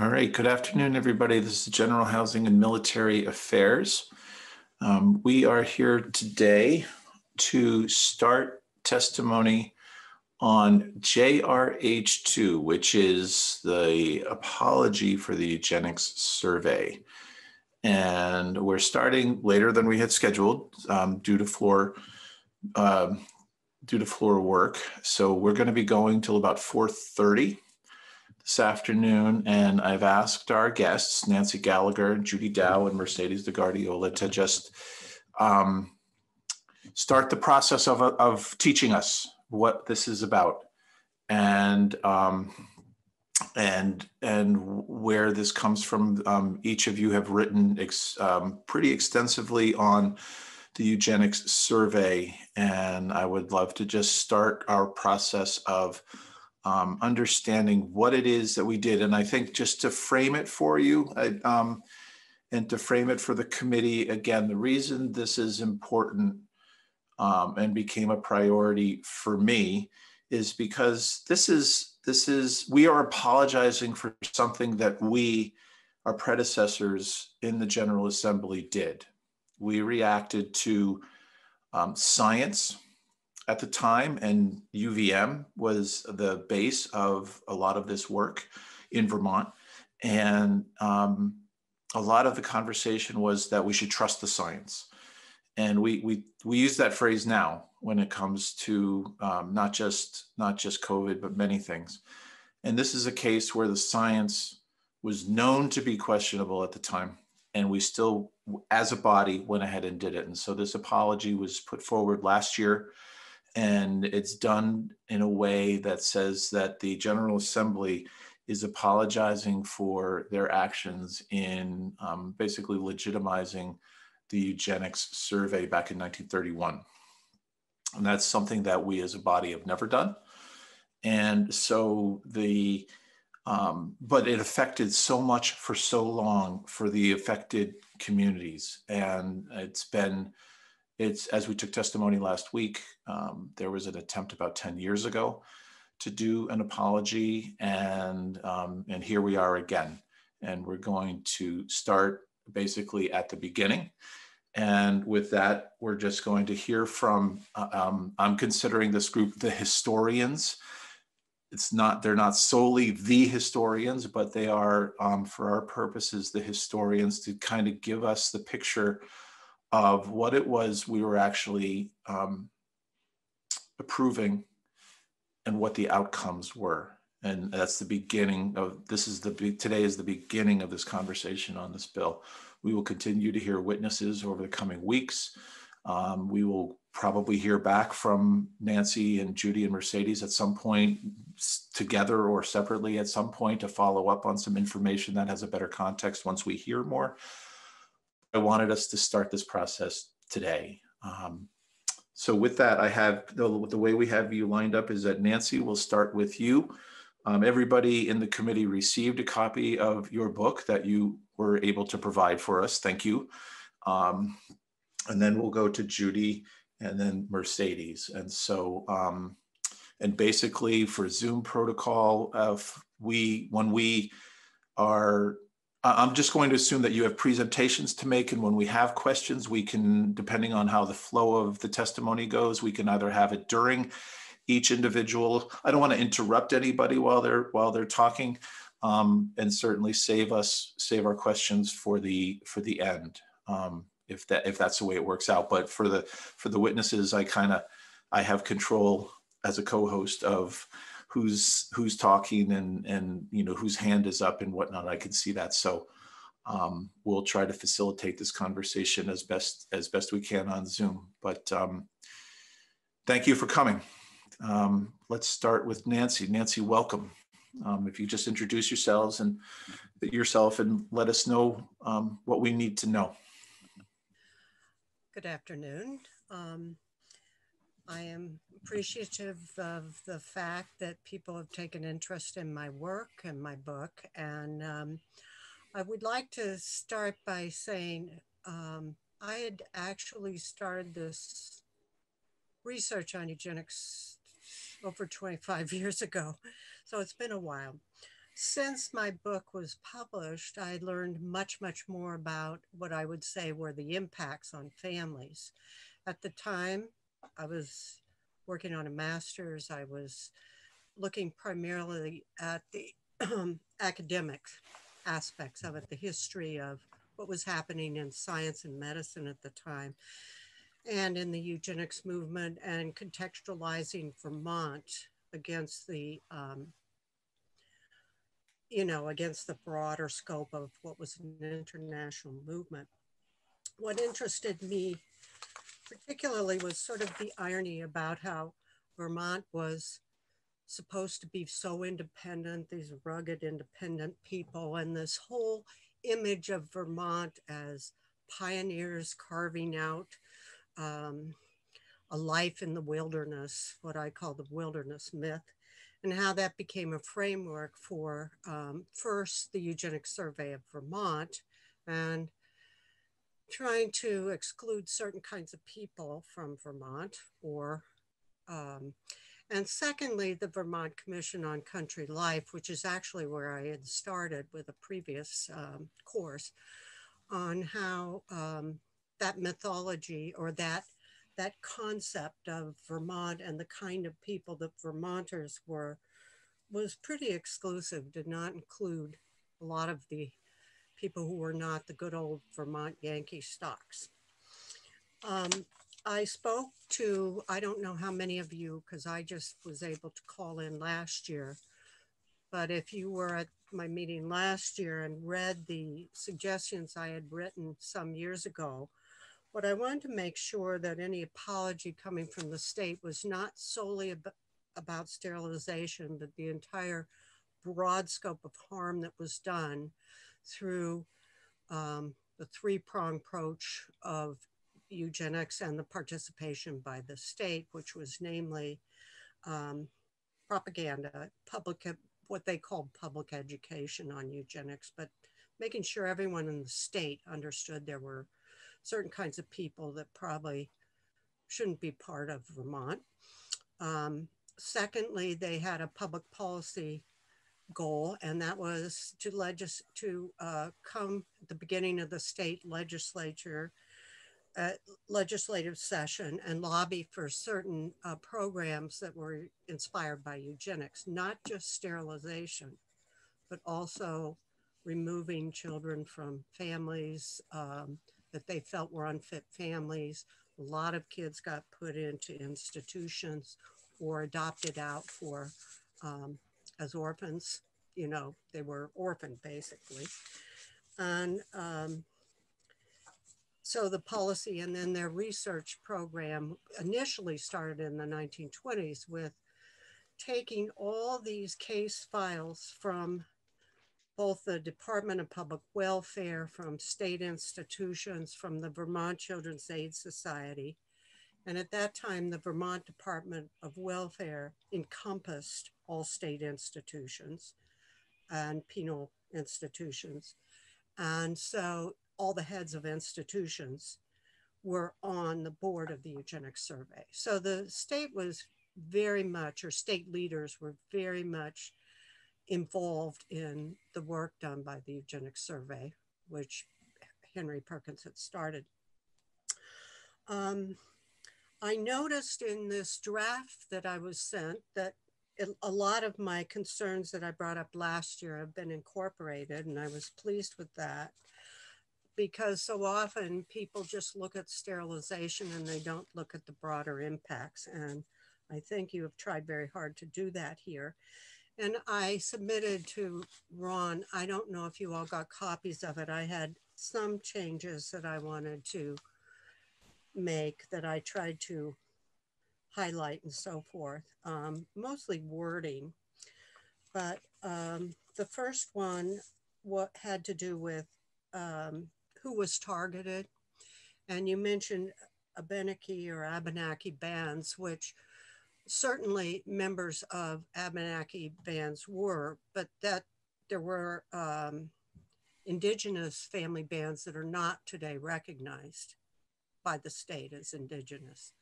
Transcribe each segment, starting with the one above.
All right, good afternoon, everybody. This is General Housing and Military Affairs. Um, we are here today to start testimony on JRH2, which is the apology for the eugenics survey. And we're starting later than we had scheduled um, due to floor um, due to floor work. So we're going to be going till about 4:30 this afternoon, and I've asked our guests, Nancy Gallagher, Judy Dow, and Mercedes DeGuardiola, to just um, start the process of, of teaching us what this is about and um, and and where this comes from. Um, each of you have written ex, um, pretty extensively on the eugenics survey, and I would love to just start our process of um, understanding what it is that we did. And I think just to frame it for you, I, um, and to frame it for the committee, again, the reason this is important um, and became a priority for me is because this is this is we are apologizing for something that we our predecessors in the general assembly did we reacted to um, science at the time, and UVM was the base of a lot of this work in Vermont. And um, a lot of the conversation was that we should trust the science. And we, we, we use that phrase now when it comes to um, not, just, not just COVID, but many things. And this is a case where the science was known to be questionable at the time. And we still, as a body, went ahead and did it. And so this apology was put forward last year and it's done in a way that says that the General Assembly is apologizing for their actions in um, basically legitimizing the eugenics survey back in 1931. And that's something that we as a body have never done. And so the, um, but it affected so much for so long for the affected communities. And it's been, it's as we took testimony last week, um, there was an attempt about 10 years ago to do an apology, and um, and here we are again, and we're going to start basically at the beginning. And with that, we're just going to hear from. Uh, um, I'm considering this group the historians. It's not they're not solely the historians, but they are, um, for our purposes, the historians to kind of give us the picture of what it was we were actually um, approving and what the outcomes were. And that's the beginning of this is the today is the beginning of this conversation on this bill. We will continue to hear witnesses over the coming weeks. Um, we will probably hear back from Nancy and Judy and Mercedes at some point together or separately at some point to follow up on some information that has a better context once we hear more. I wanted us to start this process today. Um, so with that, I have the, the way we have you lined up is that Nancy will start with you. Um, everybody in the committee received a copy of your book that you were able to provide for us. Thank you. Um, and then we'll go to Judy and then Mercedes. And so, um, and basically for Zoom protocol, uh, we when we are I'm just going to assume that you have presentations to make, and when we have questions, we can, depending on how the flow of the testimony goes, we can either have it during each individual. I don't want to interrupt anybody while they're while they're talking, um, and certainly save us save our questions for the for the end, um, if that if that's the way it works out. But for the for the witnesses, I kind of I have control as a co-host of who's who's talking and and you know whose hand is up and whatnot. I can see that. So um, we'll try to facilitate this conversation as best as best we can on Zoom. But um, thank you for coming. Um, let's start with Nancy. Nancy, welcome. Um, if you just introduce yourselves and yourself and let us know um, what we need to know. Good afternoon. Um, I am appreciative of the fact that people have taken interest in my work and my book. And um, I would like to start by saying um, I had actually started this research on eugenics over 25 years ago. So it's been a while. since my book was published, I learned much, much more about what I would say were the impacts on families. At the time, I was working on a master's. I was looking primarily at the um, academic aspects of it, the history of what was happening in science and medicine at the time, and in the eugenics movement, and contextualizing Vermont against the um, you know, against the broader scope of what was an international movement. What interested me particularly was sort of the irony about how Vermont was supposed to be so independent, these rugged, independent people, and this whole image of Vermont as pioneers carving out um, a life in the wilderness, what I call the wilderness myth, and how that became a framework for um, first the Eugenic survey of Vermont and trying to exclude certain kinds of people from Vermont or um, and secondly, the Vermont Commission on Country Life, which is actually where I had started with a previous um, course on how um, that mythology or that that concept of Vermont and the kind of people that Vermonters were was pretty exclusive, did not include a lot of the people who were not the good old Vermont Yankee stocks. Um, I spoke to, I don't know how many of you, because I just was able to call in last year, but if you were at my meeting last year and read the suggestions I had written some years ago, what I wanted to make sure that any apology coming from the state was not solely ab- about sterilization, but the entire broad scope of harm that was done through um, the three prong approach of eugenics and the participation by the state, which was namely um, propaganda, public, what they called public education on eugenics, but making sure everyone in the state understood there were certain kinds of people that probably shouldn't be part of Vermont. Um, secondly, they had a public policy goal, and that was to legis- to uh, come at the beginning of the state legislature uh, legislative session and lobby for certain uh, programs that were inspired by eugenics, not just sterilization, but also removing children from families, um, that they felt were unfit families. A lot of kids got put into institutions or adopted out for um, as orphans. You know, they were orphaned basically. And um, so the policy and then their research program initially started in the 1920s with taking all these case files from both the Department of Public Welfare, from state institutions, from the Vermont Children's Aid Society. And at that time, the Vermont Department of Welfare encompassed all state institutions and penal institutions. And so all the heads of institutions were on the board of the eugenics survey. So the state was very much, or state leaders were very much involved in the work done by the eugenics survey, which Henry Perkins had started. Um, I noticed in this draft that I was sent that a lot of my concerns that I brought up last year have been incorporated, and I was pleased with that because so often people just look at sterilization and they don't look at the broader impacts. And I think you have tried very hard to do that here. And I submitted to Ron, I don't know if you all got copies of it. I had some changes that I wanted to make that I tried to highlight and so forth, um, mostly wording. But um, the first one what had to do with um, who was targeted. And you mentioned Abenaki or Abenaki bands, which certainly members of Abenaki bands were, but that there were um, indigenous family bands that are not today recognized by the state as indigenous.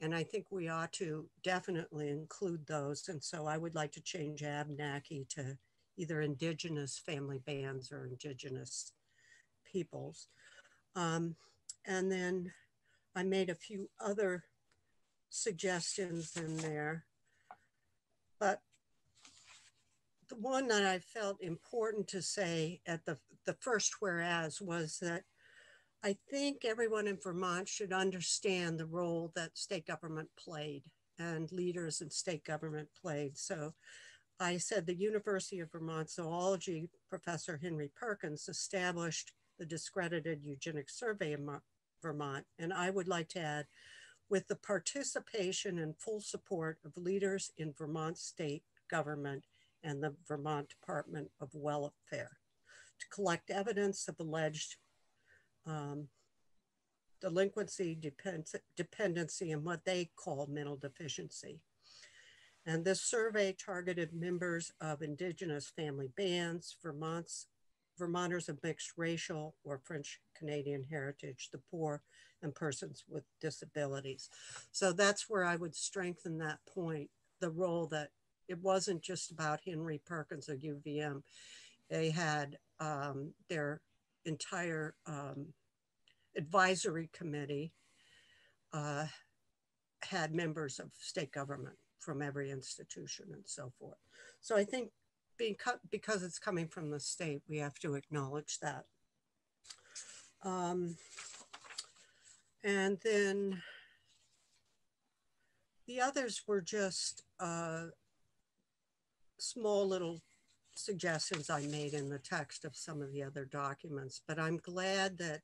And I think we ought to definitely include those. And so I would like to change Abnaki to either indigenous family bands or indigenous peoples. Um, and then I made a few other suggestions in there. But the one that I felt important to say at the, the first whereas was that I think everyone in Vermont should understand the role that state government played and leaders in state government played. So I said the University of Vermont zoology professor Henry Perkins established the discredited Eugenic survey in Vermont. And I would like to add, with the participation and full support of leaders in Vermont state government and the Vermont Department of Welfare to collect evidence of alleged um, delinquency, depend dependency, and what they call mental deficiency. And this survey targeted members of Indigenous family bands, Vermont's, Vermonters of mixed racial or French Canadian heritage, the poor, and persons with disabilities. So that's where I would strengthen that point the role that it wasn't just about Henry Perkins or UVM. They had um, their entire um, advisory committee uh, had members of state government from every institution and so forth. So I think being because it's coming from the state, we have to acknowledge that. Um, and then the others were just uh, small little suggestions I made in the text of some of the other documents, but I'm glad that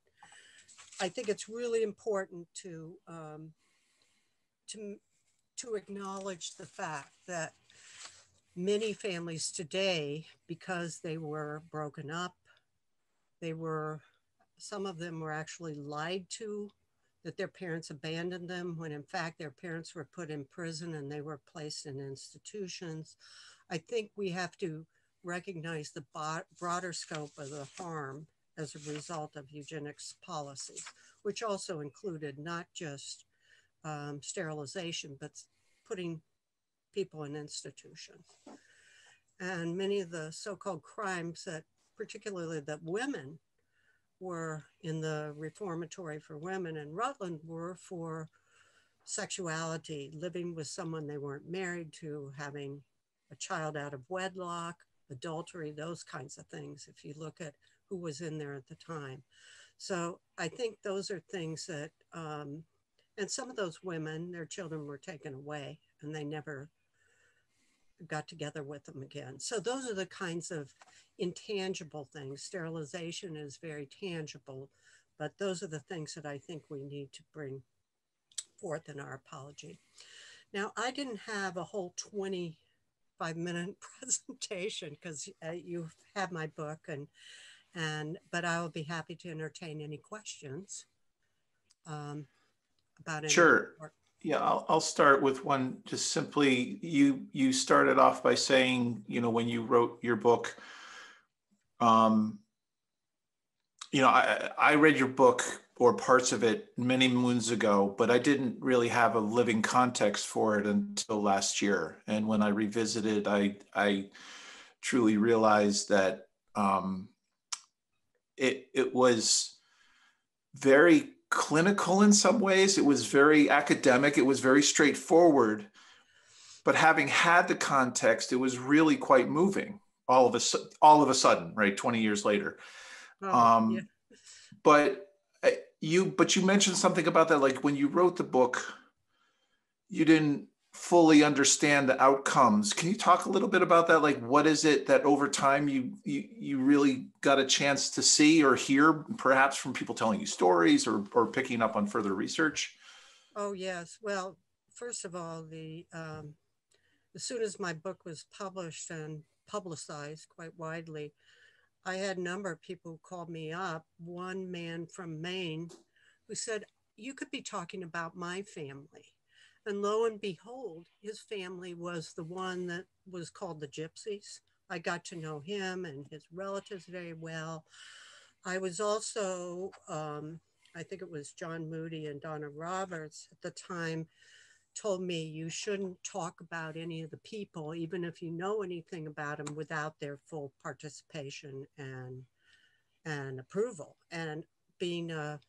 I think it's really important to um, to to acknowledge the fact that many families today, because they were broken up, they were some of them were actually lied to that their parents abandoned them when in fact their parents were put in prison and they were placed in institutions. I think we have to recognize the broader scope of the harm as a result of eugenics policies, which also included not just um, sterilization, but putting people in institutions. And many of the so-called crimes that, particularly that women were in the reformatory for women in Rutland were for sexuality, living with someone they weren't married to, having a child out of wedlock, adultery, those kinds of things, if you look at who was in there at the time. So I think those are things that, um, and some of those women, their children were taken away and they never got together with them again. So those are the kinds of intangible things. Sterilization is very tangible, but those are the things that I think we need to bring forth in our apology. Now, I didn't have a whole 25 minute presentation because uh, you have my book and and but I will be happy to entertain any questions um, about it. Sure. Yeah, I'll, I'll start with one. Just simply, you you started off by saying, you know, when you wrote your book, um, you know, I, I read your book or parts of it many moons ago, but I didn't really have a living context for it until last year. And when I revisited, I I truly realized that um, it it was very clinical in some ways. It was very academic. It was very straightforward. But having had the context, it was really quite moving. All of a all of a sudden, right? Twenty years later. Oh, um, yeah. But you but you mentioned something about that, like when you wrote the book, you didn't fully understand the outcomes. Can you talk a little bit about that? Like, what is it that over time you you, you really got a chance to see or hear, perhaps from people telling you stories or or picking up on further research? Oh yes. Well, first of all, the um, as soon as my book was published and publicized quite widely, I had a number of people who called me up. One man from Maine who said, "You could be talking about my family." And lo and behold, his family was the one that was called the Gypsies. I got to know him and his relatives very well. I was also, um, I think it was John Moody and Donna Roberts at the time, told me you shouldn't talk about any of the people, even if you know anything about them, without their full participation and and approval. And being a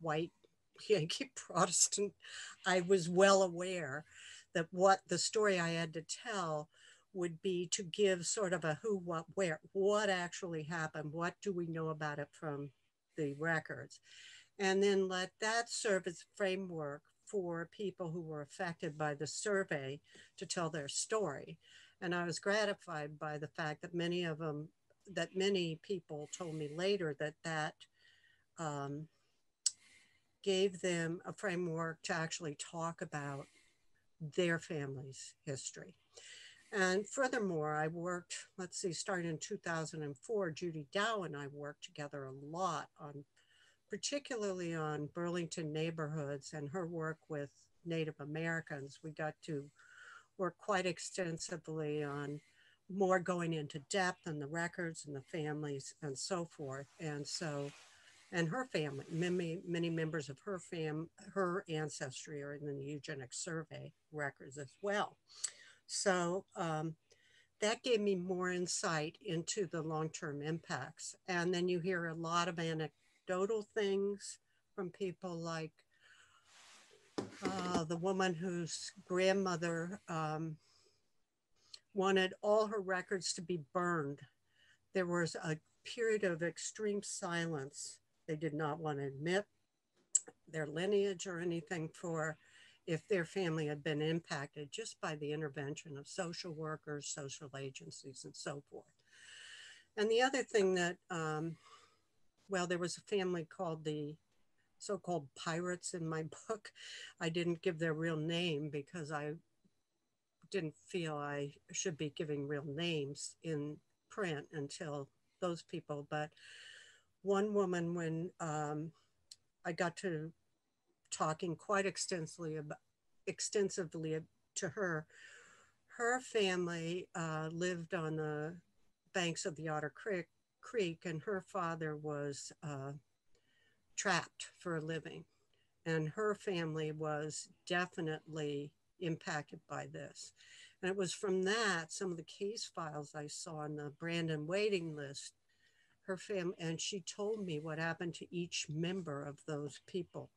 white Yankee Protestant, I was well aware that what the story I had to tell would be to give sort of a who, what, where, what actually happened, what do we know about it from the records, and then let that serve as framework for people who were affected by the survey to tell their story. And I was gratified by the fact that many of them, that many people told me later that that um, gave them a framework to actually talk about their family's history. And furthermore, I worked, let's see, starting in 2004, Judy Dow and I worked together a lot on, particularly on Burlington neighborhoods and her work with Native Americans. We got to work quite extensively on more going into depth on the records and the families and so forth. And so, and her family, many, many members of her fam, her ancestry are in the eugenic survey records as well. So um, that gave me more insight into the long term impacts. And then you hear a lot of anecdotal things from people like uh, the woman whose grandmother um, wanted all her records to be burned. There was a period of extreme silence. They did not want to admit their lineage or anything for if their family had been impacted just by the intervention of social workers, social agencies, and so forth. And the other thing that, um, well, there was a family called the so called pirates in my book. I didn't give their real name because I didn't feel I should be giving real names in print until those people. But one woman, when um, I got to talking quite extensively about extensively to her. Her family uh, lived on the banks of the Otter Creek, Creek and her father was uh, trapped for a living. And her family was definitely impacted by this. And it was from that, some of the case files I saw on the Brandon waiting list, her family, and she told me what happened to each member of those people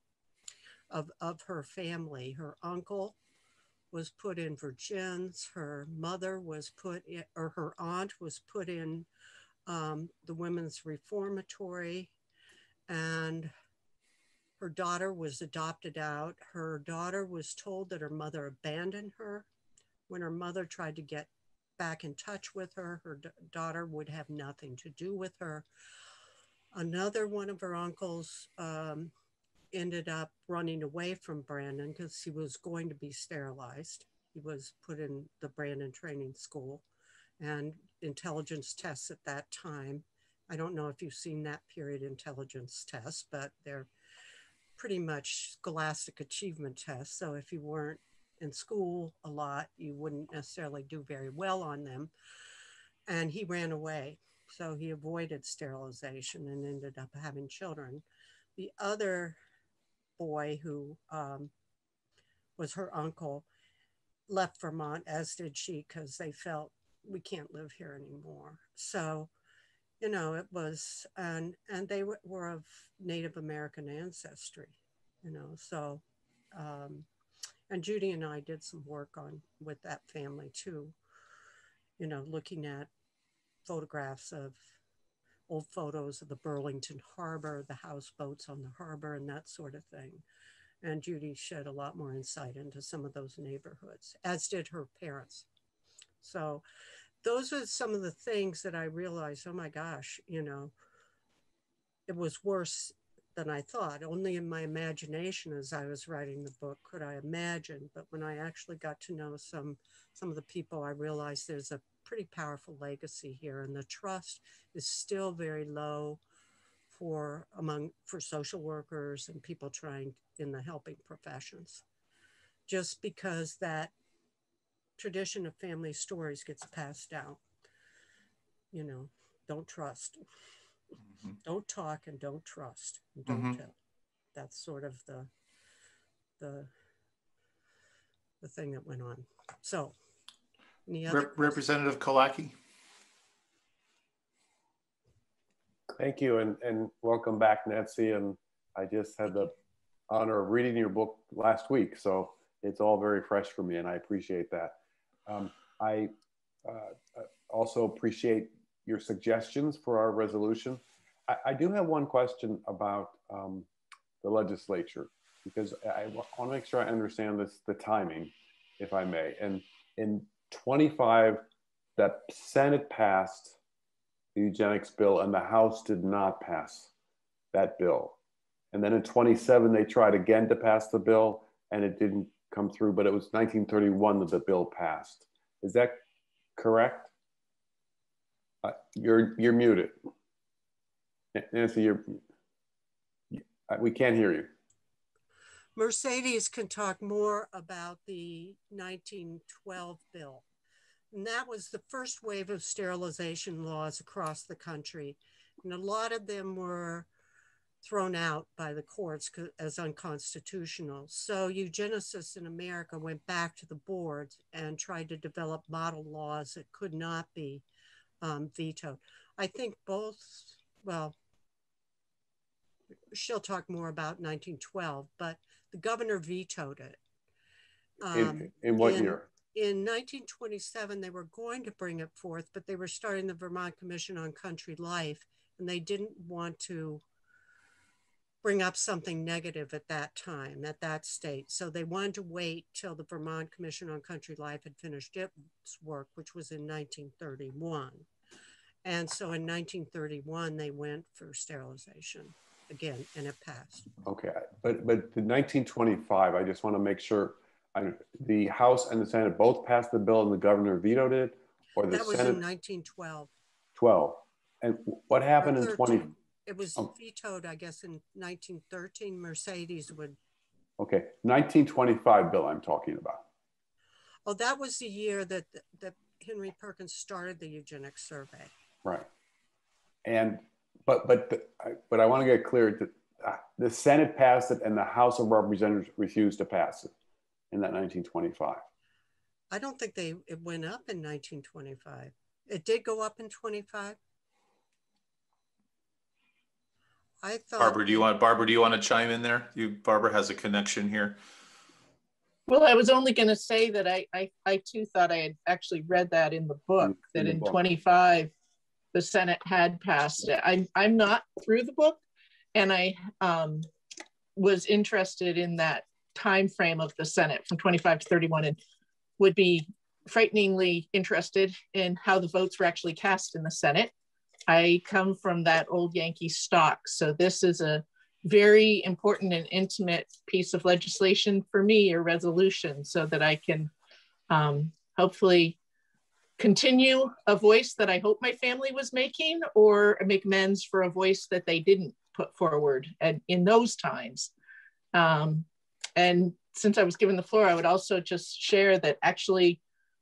of, of her family. Her uncle was put in Vergennes. Her mother was put in, or her aunt was put in um, the women's reformatory. And her daughter was adopted out. Her daughter was told that her mother abandoned her. When her mother tried to get back in touch with her, her daughter would have nothing to do with her. Another one of her uncles um, ended up running away from Brandon because he was going to be sterilized. He was put in the Brandon training school and intelligence tests at that time. I don't know if you've seen that period intelligence test, but they're pretty much scholastic achievement tests. So if you weren't in school a lot, you wouldn't necessarily do very well on them. And he ran away. So he avoided sterilization and ended up having children. The other boy who um, was her uncle left Vermont, as did she, because they felt we can't live here anymore. So, you know, it was, and and they were of Native American ancestry, you know. So, um, and Judy and I did some work on with that family too. You know, looking at photographs of old photos of the Burlington Harbor, the houseboats on the harbor, and that sort of thing. And Judy shed a lot more insight into some of those neighborhoods, as did her parents. So, those are some of the things that I realized oh my gosh, you know, it was worse than I thought. Only in my imagination as I was writing the book could I imagine. But when I actually got to know some some of the people, I realized there's a pretty powerful legacy here, and the trust is still very low for among for social workers and people trying in the helping professions. Just because that tradition of family stories gets passed down, you know, don't trust, mm-hmm. don't talk, and don't trust, and don't mm-hmm. tell. That's sort of the the the thing that went on. So, any other Rep Representative Killacky. Thank you, and, and welcome back, Nancy. And I just had the honor of reading your book last week, so it's all very fresh for me, and I appreciate that. Um, I uh, also appreciate your suggestions for our resolution. I, I do have one question about um, the legislature because I want to make sure I understand this the timing, if I may. And in 25, that Senate passed the eugenics bill and the House did not pass that bill. And then in 27, they tried again to pass the bill and it didn't come through, but it was 1931 that the bill passed. Is that correct? Uh, you're, you're muted. Nancy, you're, we can't hear you. Mercedes can talk more about the 1912 bill. And that was the first wave of sterilization laws across the country. And a lot of them were thrown out by the courts as unconstitutional. So eugenicists in America went back to the board and tried to develop model laws that could not be um, vetoed. I think both, well, she'll talk more about 1912, but the governor vetoed it. Um, in, in, what in, year? In 1927, they were going to bring it forth, but they were starting the Vermont Commission on Country Life, and they didn't want to bring up something negative at that time, at that state. So they wanted to wait till the Vermont Commission on Country Life had finished its work, which was in 1931. And so in 1931, they went for sterilization again, and it passed. Okay, but but the 1925, I just want to make sure I, the House and the Senate both passed the bill and the governor vetoed it, or the that was Senate? in 1912. 12, and what happened in 20? It was oh. vetoed, I guess, in 1913. Mercedes would. Okay, 1925 bill I'm talking about. Oh, that was the year that that Henry Perkins started the eugenics survey. Right, and but but the, but I want to get clear that uh, the Senate passed it and the House of Representatives refused to pass it in that 1925. I don't think they it went up in 1925. It did go up in 25. I thought Barbara, do you want Barbara, do you want to chime in there? You Barbara has a connection here. Well, I was only going to say that I, I I too thought I had actually read that in the book in, that in, in 25 the Senate had passed it. I'm, I'm not through the book, and I um, was interested in that time frame of the Senate from 25 to 31 and would be frighteningly interested in how the votes were actually cast in the Senate. I come from that old Yankee stock, so this is a very important and intimate piece of legislation for me or resolution so that I can um, hopefully continue a voice that I hope my family was making or make amends for a voice that they didn't put forward and in those times. Um, and since I was given the floor, I would also just share that actually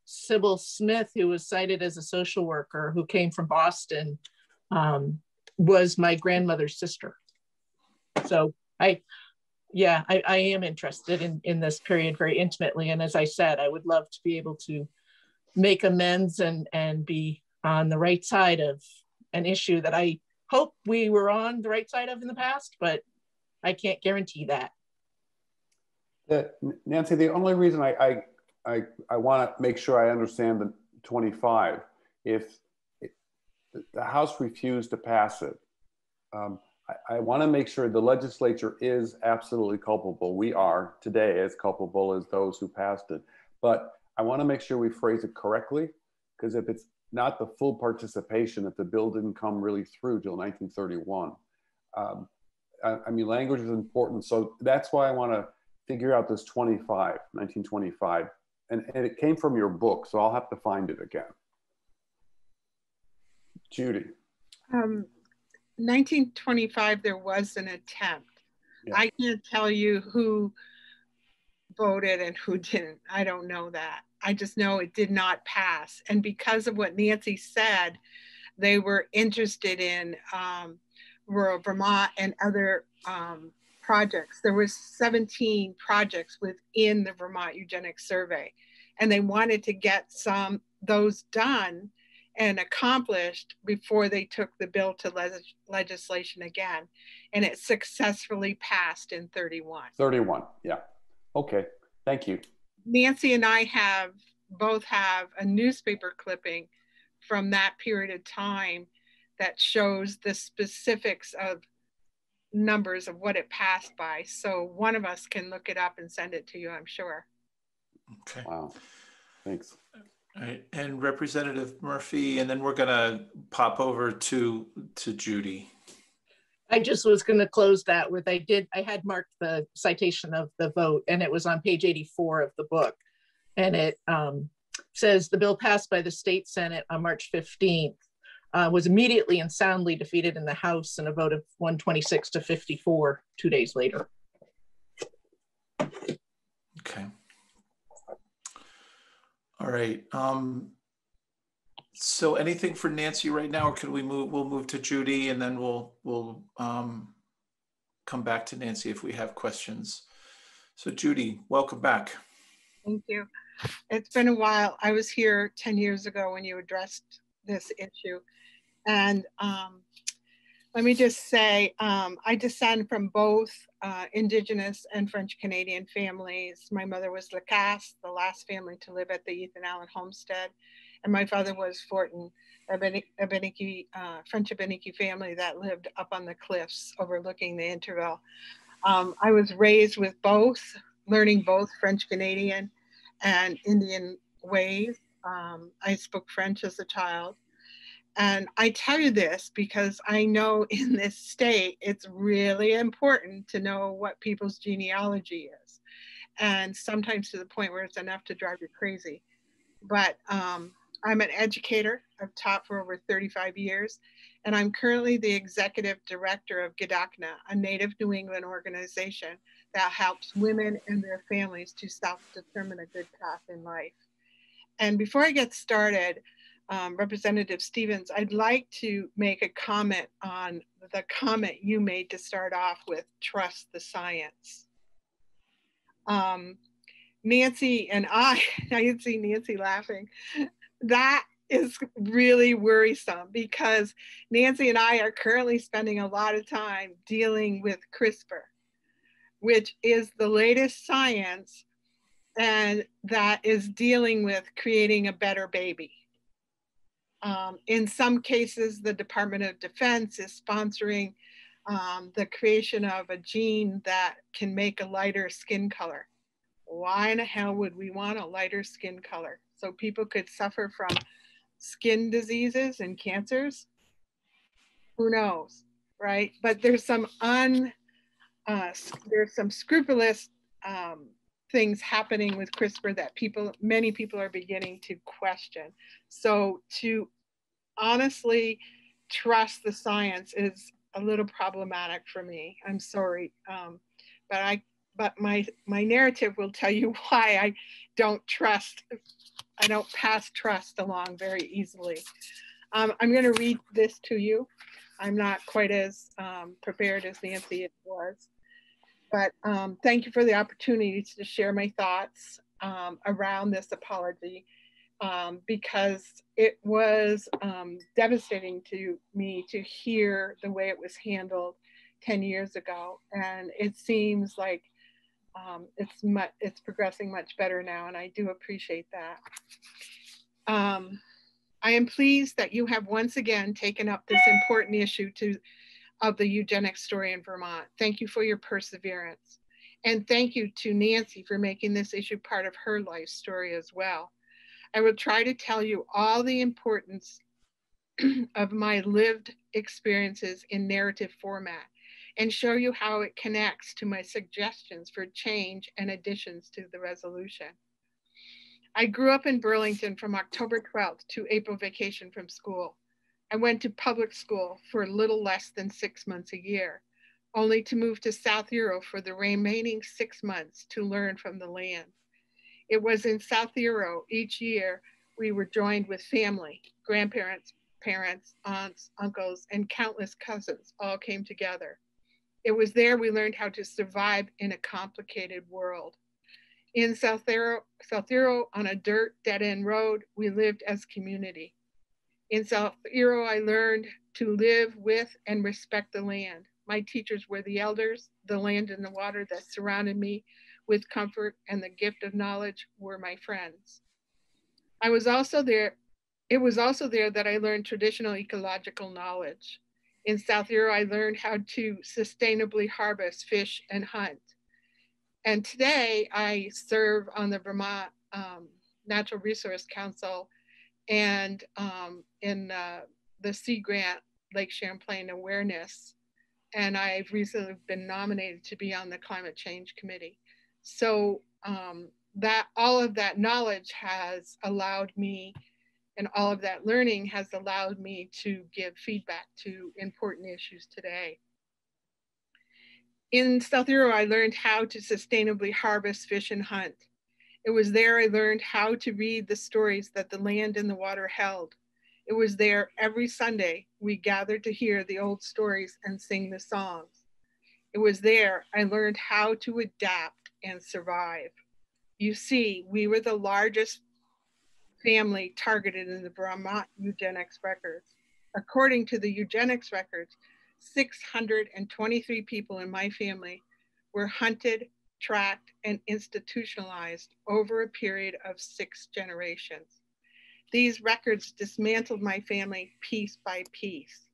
Sybil Smith, who was cited as a social worker who came from Boston, um, was my grandmother's sister. So I, yeah, I, I am interested in, in this period very intimately. And as I said, I would love to be able to make amends and and be on the right side of an issue that I hope we were on the right side of in the past, but I can't guarantee that. Nancy, the only reason I I, I, I want to make sure I understand the 25, if the House refused to pass it, um, I, I want to make sure the legislature is absolutely culpable. We are today as culpable as those who passed it. But I want to make sure we phrase it correctly because if it's not the full participation, if the bill didn't come really through till 1931, um, I, I, mean, language is important. So that's why I want to figure out this 25, 1925. And, and it came from your book, so I'll have to find it again. Judy. Um, 1925, there was an attempt. Yeah. I can't tell you who voted and who didn't. I don't know that. I just know it did not pass. And because of what Nancy said, they were interested in um, rural Vermont and other um, projects. There was 17 projects within the Vermont Eugenics Survey, and they wanted to get some those done and accomplished before they took the bill to le- legislation again. And it successfully passed in 31. 31, yeah. Okay, thank you. Nancy and I have both have a newspaper clipping from that period of time that shows the specifics of numbers of what it passed by. So one of us can look it up and send it to you, I'm sure. Okay. Wow. Thanks. All right. And Representative Murphy, and then we're going to pop over to to Judy. I just was going to close that with I did I had marked the citation of the vote and it was on page 84 of the book and it um, says the bill passed by the state senate on March 15th uh, was immediately and soundly defeated in the House in a vote of 126 to 54 two days later. Okay. All right. Um, so anything for Nancy right now, or can we move, we'll move to Judy and then we'll, we'll um, come back to Nancy if we have questions. So Judy, welcome back. Thank you. It's been a while. I was here 10 years ago when you addressed this issue. And um, let me just say, um, I descend from both uh, Indigenous and French Canadian families. My mother was Lacasse, the last family to live at the Ethan Allen homestead. And my father was Fortin, a Beniki, uh, French Abenaki family that lived up on the cliffs overlooking the Intervale. Um, I was raised with both, learning both French Canadian and Indian ways. Um, I spoke French as a child. And I tell you this because I know in this state, it's really important to know what people's genealogy is. And sometimes to the point where it's enough to drive you crazy. But um, I'm an educator. I've taught for over 35 years. And I'm currently the executive director of Gedakina, a Native New England organization that helps women and their families to self determine a good path in life. And before I get started, um, Representative Stevens, I'd like to make a comment on the comment you made to start off with trust the science. Um, Nancy and I, I can see Nancy laughing, that is really worrisome because Nancy and I are currently spending a lot of time dealing with CRISPR, which is the latest science and that is dealing with creating a better baby. Um, in some cases, the Department of Defense is sponsoring um, the creation of a gene that can make a lighter skin color. Why in the hell would we want a lighter skin color? So people could suffer from skin diseases and cancers. Who knows, right? But there's some un, uh, there's some scrupulous um, things happening with CRISPR that people, many people are beginning to question. So to honestly trust the science is a little problematic for me. I'm sorry, um, but I, but my my narrative will tell you why I don't trust. I don't pass trust along very easily. Um, I'm going to read this to you. I'm not quite as um, prepared as Nancy was. But um, thank you for the opportunity to share my thoughts um, around this apology um, because it was um, devastating to me to hear the way it was handled 10 years ago. And it seems like um, it's, much, it's progressing much better now, and I do appreciate that. Um, I am pleased that you have once again taken up this important issue to of the eugenics story in Vermont. Thank you for your perseverance. And thank you to Nancy for making this issue part of her life story as well. I will try to tell you all the importance of my lived experiences in narrative format and show you how it connects to my suggestions for change and additions to the resolution. I grew up in Burlington from October 12th to April vacation from school. I went to public school for a little less than six months a year, only to move to South Hero for the remaining six months to learn from the land. It was in South Hero each year we were joined with family, grandparents, parents, aunts, uncles, and countless cousins all came together. It was there we learned how to survive in a complicated world. In South Hero, South Salthero on a dirt dead end road, we lived as community. In South Salthero, I learned to live with and respect the land. My teachers were the elders, the land and the water that surrounded me with comfort and the gift of knowledge were my friends. I was also there, it was also there that I learned traditional ecological knowledge. In South Hero, I learned how to sustainably harvest, fish, and hunt. And today I serve on the Vermont um, Natural Resource Council and um, in uh, the Sea Grant Lake Champlain Awareness. And I've recently been nominated to be on the Climate Change Committee. So um, that all of that knowledge has allowed me and all of that learning has allowed me to give feedback to important issues today. In South Hero, I learned how to sustainably harvest, fish, and hunt. It was there I learned how to read the stories that the land and the water held. It was there every Sunday we gathered to hear the old stories and sing the songs. It was there I learned how to adapt and survive. You see, we were the largest family targeted in the Vermont eugenics records. According to the eugenics records, 623 people in my family were hunted, tracked, and institutionalized over a period of six generations. These records dismantled my family piece by piece.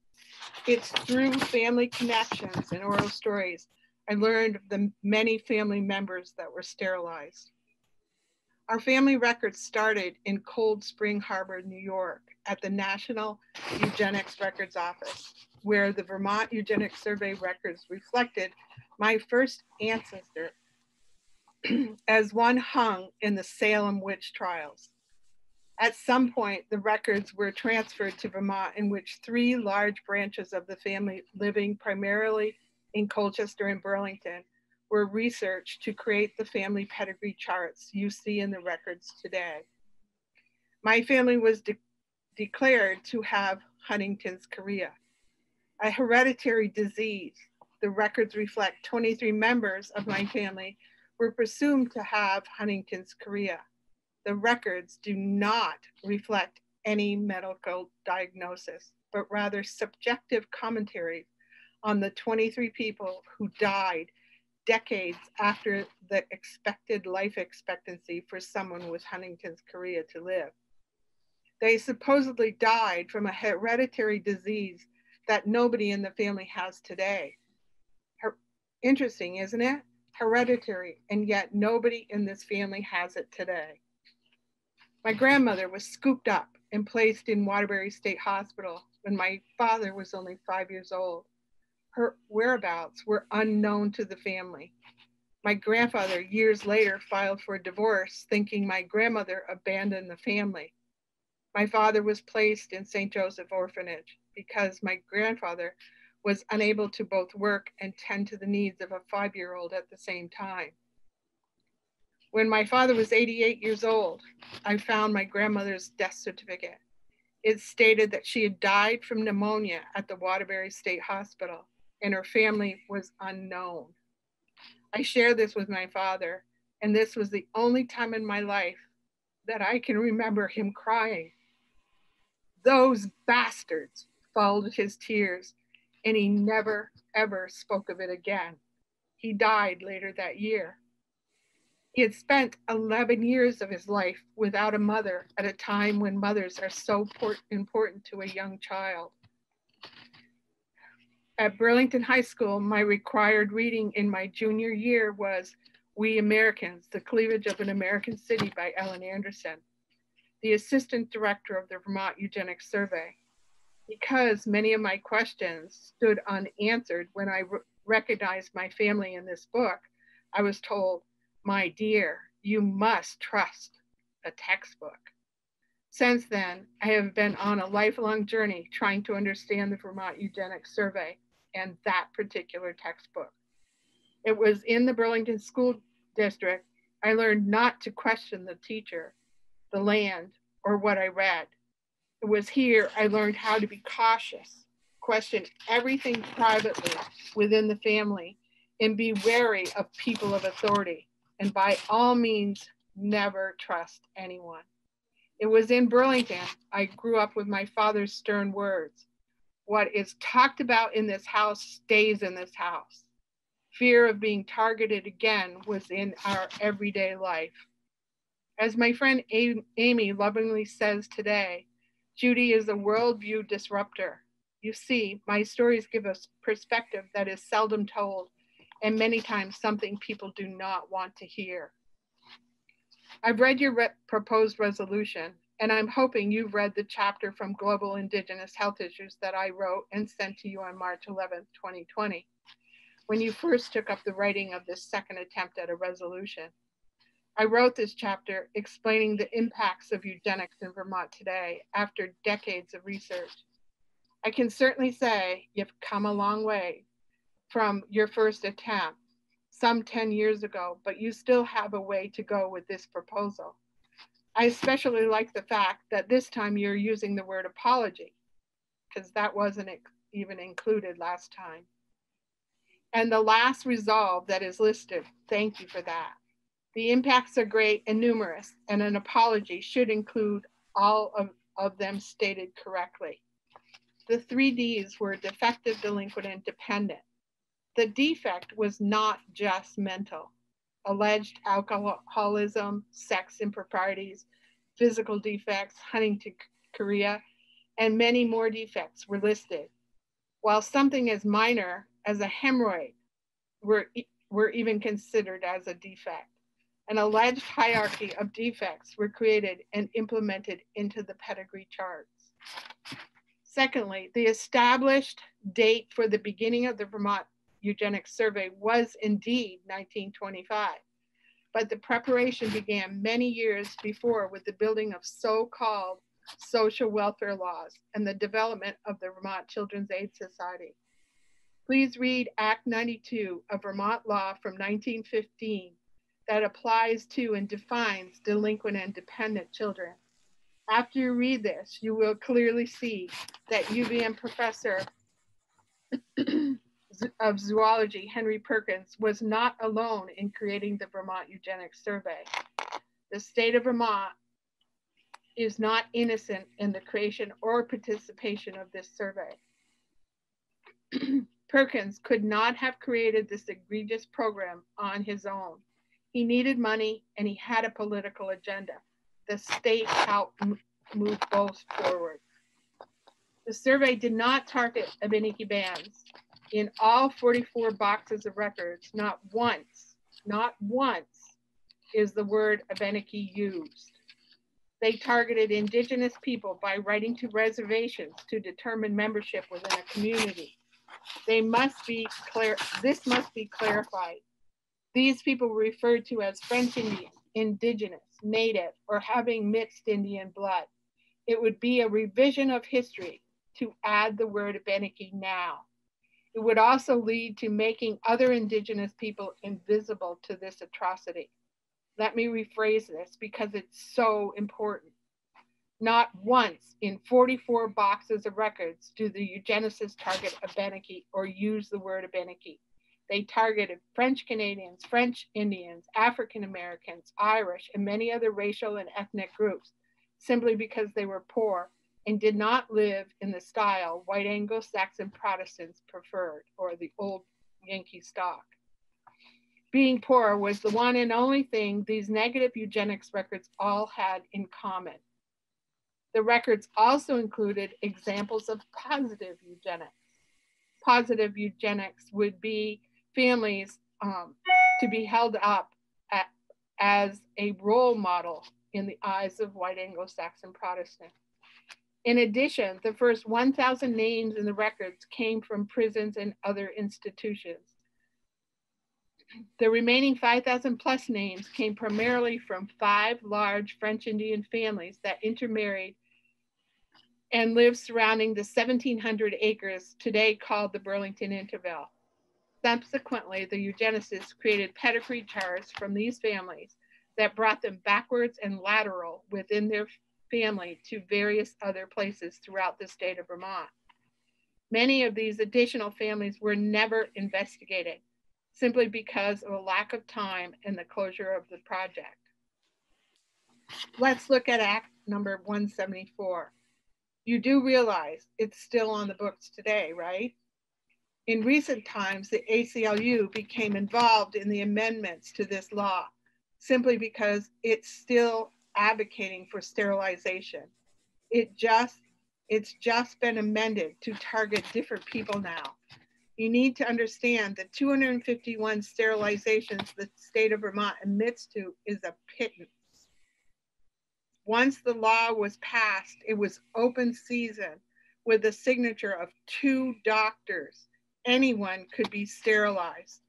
It's through family connections and oral stories I learned of the many family members that were sterilized. Our family records started in Cold Spring Harbor, New York, at the National Eugenics Records Office where the Vermont Eugenics Survey records reflected my first ancestor as one hung in the Salem witch trials. At some point, the records were transferred to Vermont, in which three large branches of the family living primarily in Colchester and Burlington were researched to create the family pedigree charts you see in the records today. My family was de declared to have Huntington's chorea a hereditary disease. The records reflect 23 members of my family were presumed to have Huntington's chorea. The records do not reflect any medical diagnosis, but rather subjective commentaries on the 23 people who died decades after the expected life expectancy for someone with Huntington's chorea to live. They supposedly died from a hereditary disease that nobody in the family has today. Interesting, isn't it? Hereditary, and yet nobody in this family has it today. My grandmother was scooped up and placed in Waterbury State Hospital when my father was only five years old. Her whereabouts were unknown to the family. My grandfather, years later, filed for divorce, thinking my grandmother abandoned the family. My father was placed in St. Joseph Orphanage because my grandfather was unable to both work and tend to the needs of a five year old at the same time. When my father was 88 years old, I found my grandmother's death certificate. It stated that she had died from pneumonia at the Waterbury State Hospital and her family was unknown. I shared this with my father, and this was the only time in my life that I can remember him crying those bastards followed his tears, and he never, ever spoke of it again. He died later that year. He had spent 11 years of his life without a mother at a time when mothers are so important to a young child. At Burlington High School, my required reading in my junior year was We Americans, The Cleavage of an American City by Elin Anderson the assistant director of the Vermont Eugenics Survey. Because many of my questions stood unanswered when I re recognized my family in this book, I was told, my dear, you must trust a textbook. Since then, I have been on a lifelong journey trying to understand the Vermont Eugenics Survey and that particular textbook. It was in the Burlington School District I learned not to question the teacher, the land, or what I read. Was here I learned how to be cautious, question everything privately within the family and be wary of people of authority. And by all means, never trust anyone. It was in Burlington I grew up with my father's stern words. What is talked about in this house stays in this house. Fear of being targeted again was in our everyday life. As my friend Amy lovingly says today, Judy is a worldview disruptor. You see, my stories give us perspective that is seldom told and many times something people do not want to hear. I've read your re proposed resolution, and I'm hoping you've read the chapter from Global Indigenous Health Issues that I wrote and sent to you on March 11, 2020, when you first took up the writing of this second attempt at a resolution. I wrote this chapter explaining the impacts of eugenics in Vermont today after decades of research. I can certainly say you've come a long way from your first attempt some 10 years ago, but you still have a way to go with this proposal. I especially like the fact that this time you're using the word apology, because that wasn't even included last time. And the last resolve that is listed, thank you for that. The impacts are great and numerous, and an apology should include all of, of them stated correctly. The three Ds were defective, delinquent, and dependent. The defect was not just mental. Alleged alcoholism, sex improprieties, physical defects, hunting to Korea, and many more defects were listed. While something as minor as a hemorrhoid were, were even considered as a defect. An alleged hierarchy of defects were created and implemented into the pedigree charts. Secondly, the established date for the beginning of the Vermont eugenics survey was indeed 1925, but the preparation began many years before with the building of so-called social welfare laws and the development of the Vermont Children's Aid Society. Please read Act 92 of Vermont law from 1915 that applies to and defines delinquent and dependent children. After you read this, you will clearly see that UVM professor of zoology, Henry Perkins, was not alone in creating the Vermont Eugenics Survey. The state of Vermont is not innocent in the creation or participation of this survey. Perkins could not have created this egregious program on his own. He needed money and he had a political agenda. The state helped move both forward. The survey did not target Abenaki bands in all 44 boxes of records, not once, not once is the word Abenaki used. They targeted indigenous people by writing to reservations to determine membership within a community. They must be clear, this must be clarified. These people were referred to as French Indian, indigenous, native, or having mixed Indian blood. It would be a revision of history to add the word Abenaki now. It would also lead to making other indigenous people invisible to this atrocity. Let me rephrase this because it's so important. Not once in 44 boxes of records do the eugenicists target Abenaki or use the word Abenaki. They targeted French Canadians, French Indians, African Americans, Irish, and many other racial and ethnic groups simply because they were poor and did not live in the style white Anglo-Saxon Protestants preferred or the old Yankee stock. Being poor was the one and only thing these negative eugenics records all had in common. The records also included examples of positive eugenics. Positive eugenics would be families um, to be held up at, as a role model in the eyes of white Anglo-Saxon Protestants. In addition, the first 1,000 names in the records came from prisons and other institutions. The remaining 5,000 plus names came primarily from five large French Indian families that intermarried and lived surrounding the 1,700 acres today called the Burlington Intervale. Subsequently, the eugenicists created pedigree charts from these families that brought them backwards and lateral within their family to various other places throughout the state of Vermont. Many of these additional families were never investigated simply because of a lack of time and the closure of the project. Let's look at Act number 174. You do realize it's still on the books today, right? In recent times, the ACLU became involved in the amendments to this law simply because it's still advocating for sterilization. It just, it's just been amended to target different people now. You need to understand that 251 sterilizations the state of Vermont admits to is a pittance. Once the law was passed, it was open season with the signature of two doctors. Anyone could be sterilized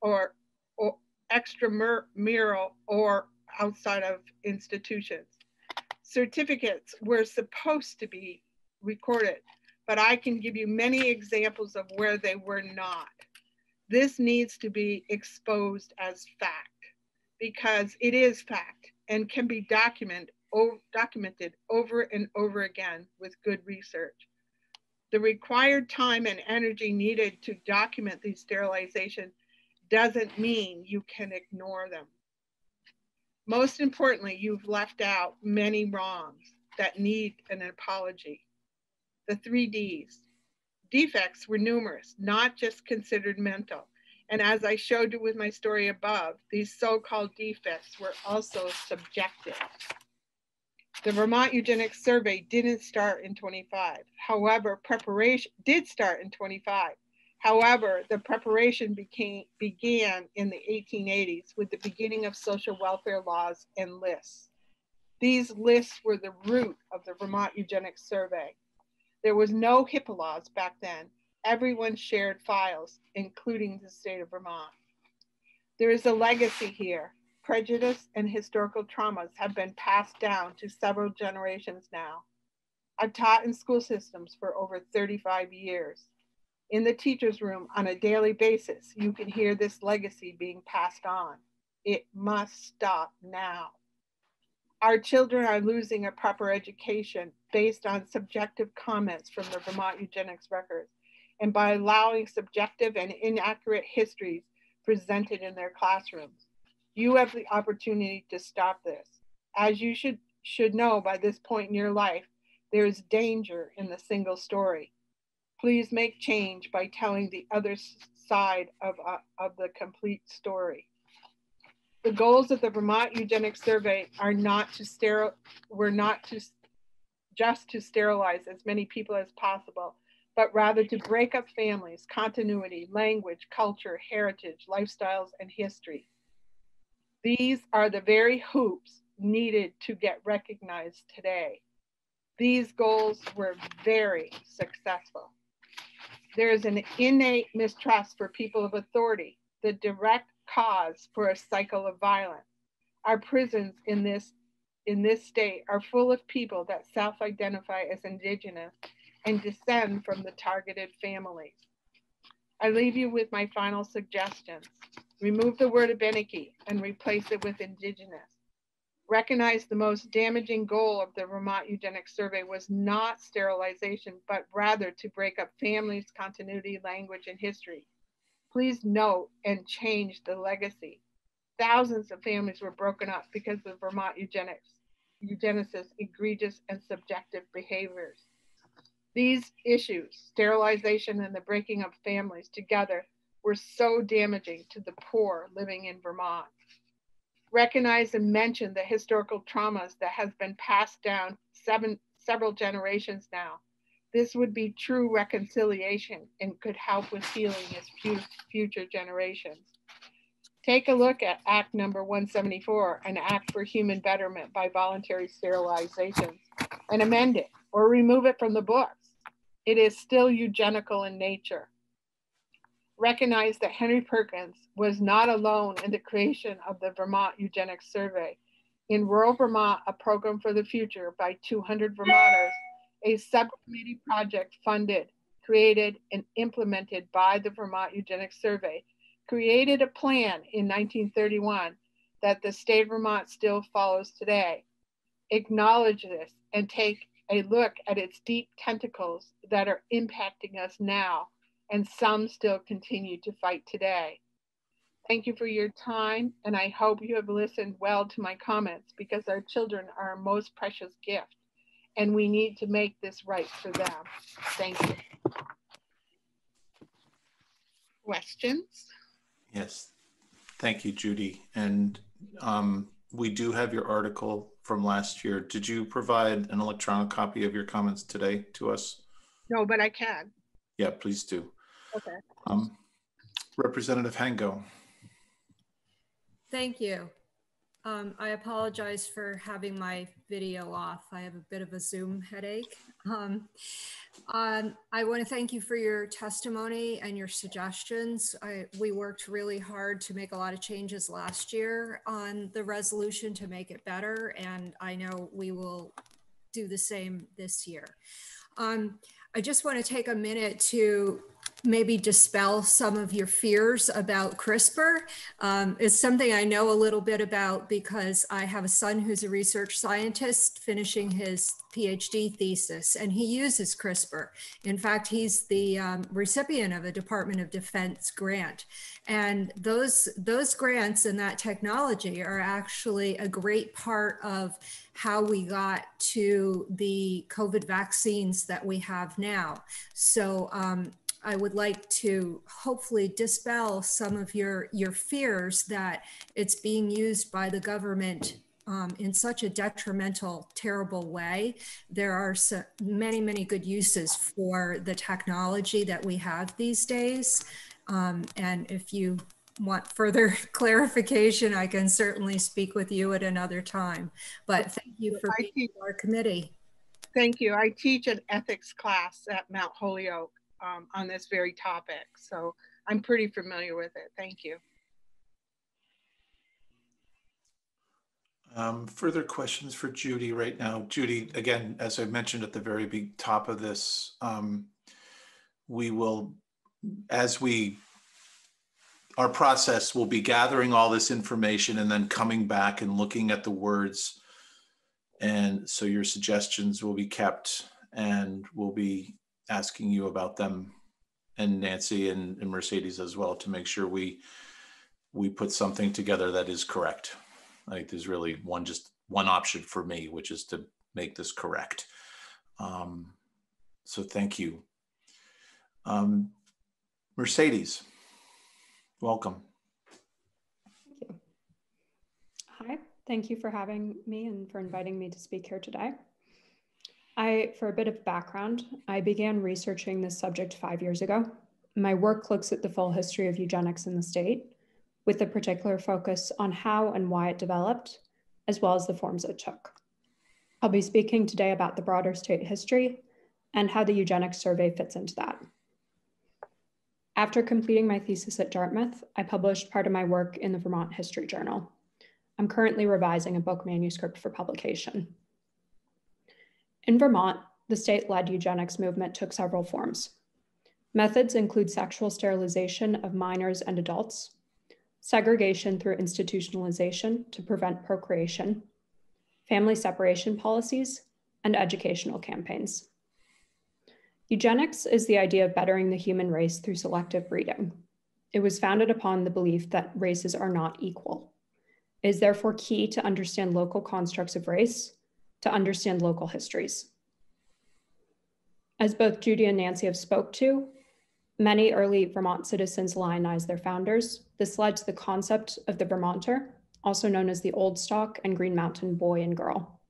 or, or extramural or outside of institutions. Certificates were supposed to be recorded, but I can give you many examples of where they were not. This needs to be exposed as fact because it is fact and can be document, documented over and over again with good research. The required time and energy needed to document these sterilizations doesn't mean you can ignore them. Most importantly, you've left out many wrongs that need an apology. The three Ds. Defects were numerous, not just considered mental. And as I showed you with my story above, these so-called defects were also subjective. The Vermont Eugenics Survey didn't start in 25. However, preparation did start in 25. However, the preparation became, began in the 1880s with the beginning of social welfare laws and lists. These lists were the root of the Vermont Eugenics Survey. There was no HIPAA laws back then. Everyone shared files, including the state of Vermont. There is a legacy here. Prejudice and historical traumas have been passed down to several generations now. I've taught in school systems for over 35 years in the teacher's room on a daily basis, you can hear this legacy being passed on. It must stop now. Our children are losing a proper education based on subjective comments from the Vermont Eugenics Records and by allowing subjective and inaccurate histories presented in their classrooms. You have the opportunity to stop this. As you should, should know by this point in your life, there is danger in the single story. Please make change by telling the other side of, uh, of the complete story. The goals of the Vermont Eugenics Survey are not to steril, were not to just to sterilize as many people as possible, but rather to break up families, continuity, language, culture, heritage, lifestyles, and history. These are the very hoops needed to get recognized today. These goals were very successful. There is an innate mistrust for people of authority, the direct cause for a cycle of violence. Our prisons in this, in this state are full of people that self identify as indigenous and descend from the targeted families. I leave you with my final suggestions. Remove the word Abenaki and replace it with indigenous Recognize the most damaging goal of the Vermont Eugenics Survey was not sterilization, but rather to break up families, continuity, language, and history. Please note and change the legacy. Thousands of families were broken up because of Vermont eugenics, eugenicists' egregious and subjective behaviors. These issues, sterilization and the breaking of families together, were so damaging to the poor living in Vermont recognize and mention the historical traumas that has been passed down seven, several generations now. This would be true reconciliation and could help with healing as future generations. Take a look at Act number 174, an act for human betterment by voluntary sterilization, and amend it or remove it from the books. It is still eugenical in nature recognized that Henry Perkins was not alone in the creation of the Vermont Eugenics Survey. In rural Vermont, a program for the future by 200 Vermonters, a subcommittee project funded, created, and implemented by the Vermont Eugenics Survey created a plan in 1931 that the state of Vermont still follows today. Acknowledge this and take a look at its deep tentacles that are impacting us now, and some still continue to fight today. Thank you for your time, and I hope you have listened well to my comments because our children are our most precious gift, and we need to make this right for them. Thank you. Questions? Yes. Thank you, Judy. And um, we do have your article from last year. Did you provide an electronic copy of your comments today to us? No, but I can. Yeah, please do. Okay. Um, Representative Hango. Thank you. Um, I apologize for having my video off. I have a bit of a Zoom headache. Um, um, I want to thank you for your testimony and your suggestions. I, we worked really hard to make a lot of changes last year on the resolution to make it better, and I know we will do the same this year. Um, I just want to take a minute to maybe dispel some of your fears about CRISPR. Um, it's something I know a little bit about because I have a son who's a research scientist finishing his PhD thesis, and he uses CRISPR. In fact, he's the um, recipient of a Department of Defense grant. And those, those grants and that technology are actually a great part of how we got to the COVID vaccines that we have now. So um, I would like to hopefully dispel some of your, your fears that it's being used by the government um, in such a detrimental, terrible way. There are so many, many good uses for the technology that we have these days. Um, and if you want further clarification, I can certainly speak with you at another time. But thank you for being our committee. Thank you. I teach an ethics class at Mount Holyoke um, on this very topic. So I'm pretty familiar with it. Thank you. Um, further questions for Judy right now. Judy, again, as I mentioned at the very big top of this, um, we will, as we, our process will be gathering all this information and then coming back and looking at the words. And so your suggestions will be kept and we'll be asking you about them and Nancy and, and Mercedes as well to make sure we we put something together that is correct. I think there's really one just one option for me, which is to make this correct. Um, so thank you. Um, Mercedes, welcome. Thank you. Hi, thank you for having me and for inviting me to speak here today. I, for a bit of background, I began researching this subject five years ago. My work looks at the full history of eugenics in the state, with a particular focus on how and why it developed, as well as the forms it took. I'll be speaking today about the broader state history and how the eugenics survey fits into that. After completing my thesis at Dartmouth, I published part of my work in the Vermont History Journal. I'm currently revising a book manuscript for publication. In Vermont, the state led eugenics movement took several forms. Methods include sexual sterilization of minors and adults, segregation through institutionalization to prevent procreation, family separation policies, and educational campaigns. Eugenics is the idea of bettering the human race through selective breeding. It was founded upon the belief that races are not equal. It is therefore key to understand local constructs of race to understand local histories. As both Judy and Nancy have spoke to, many early Vermont citizens lionized their founders. This led to the concept of the Vermonter, also known as the Old Stock and Green Mountain boy and girl.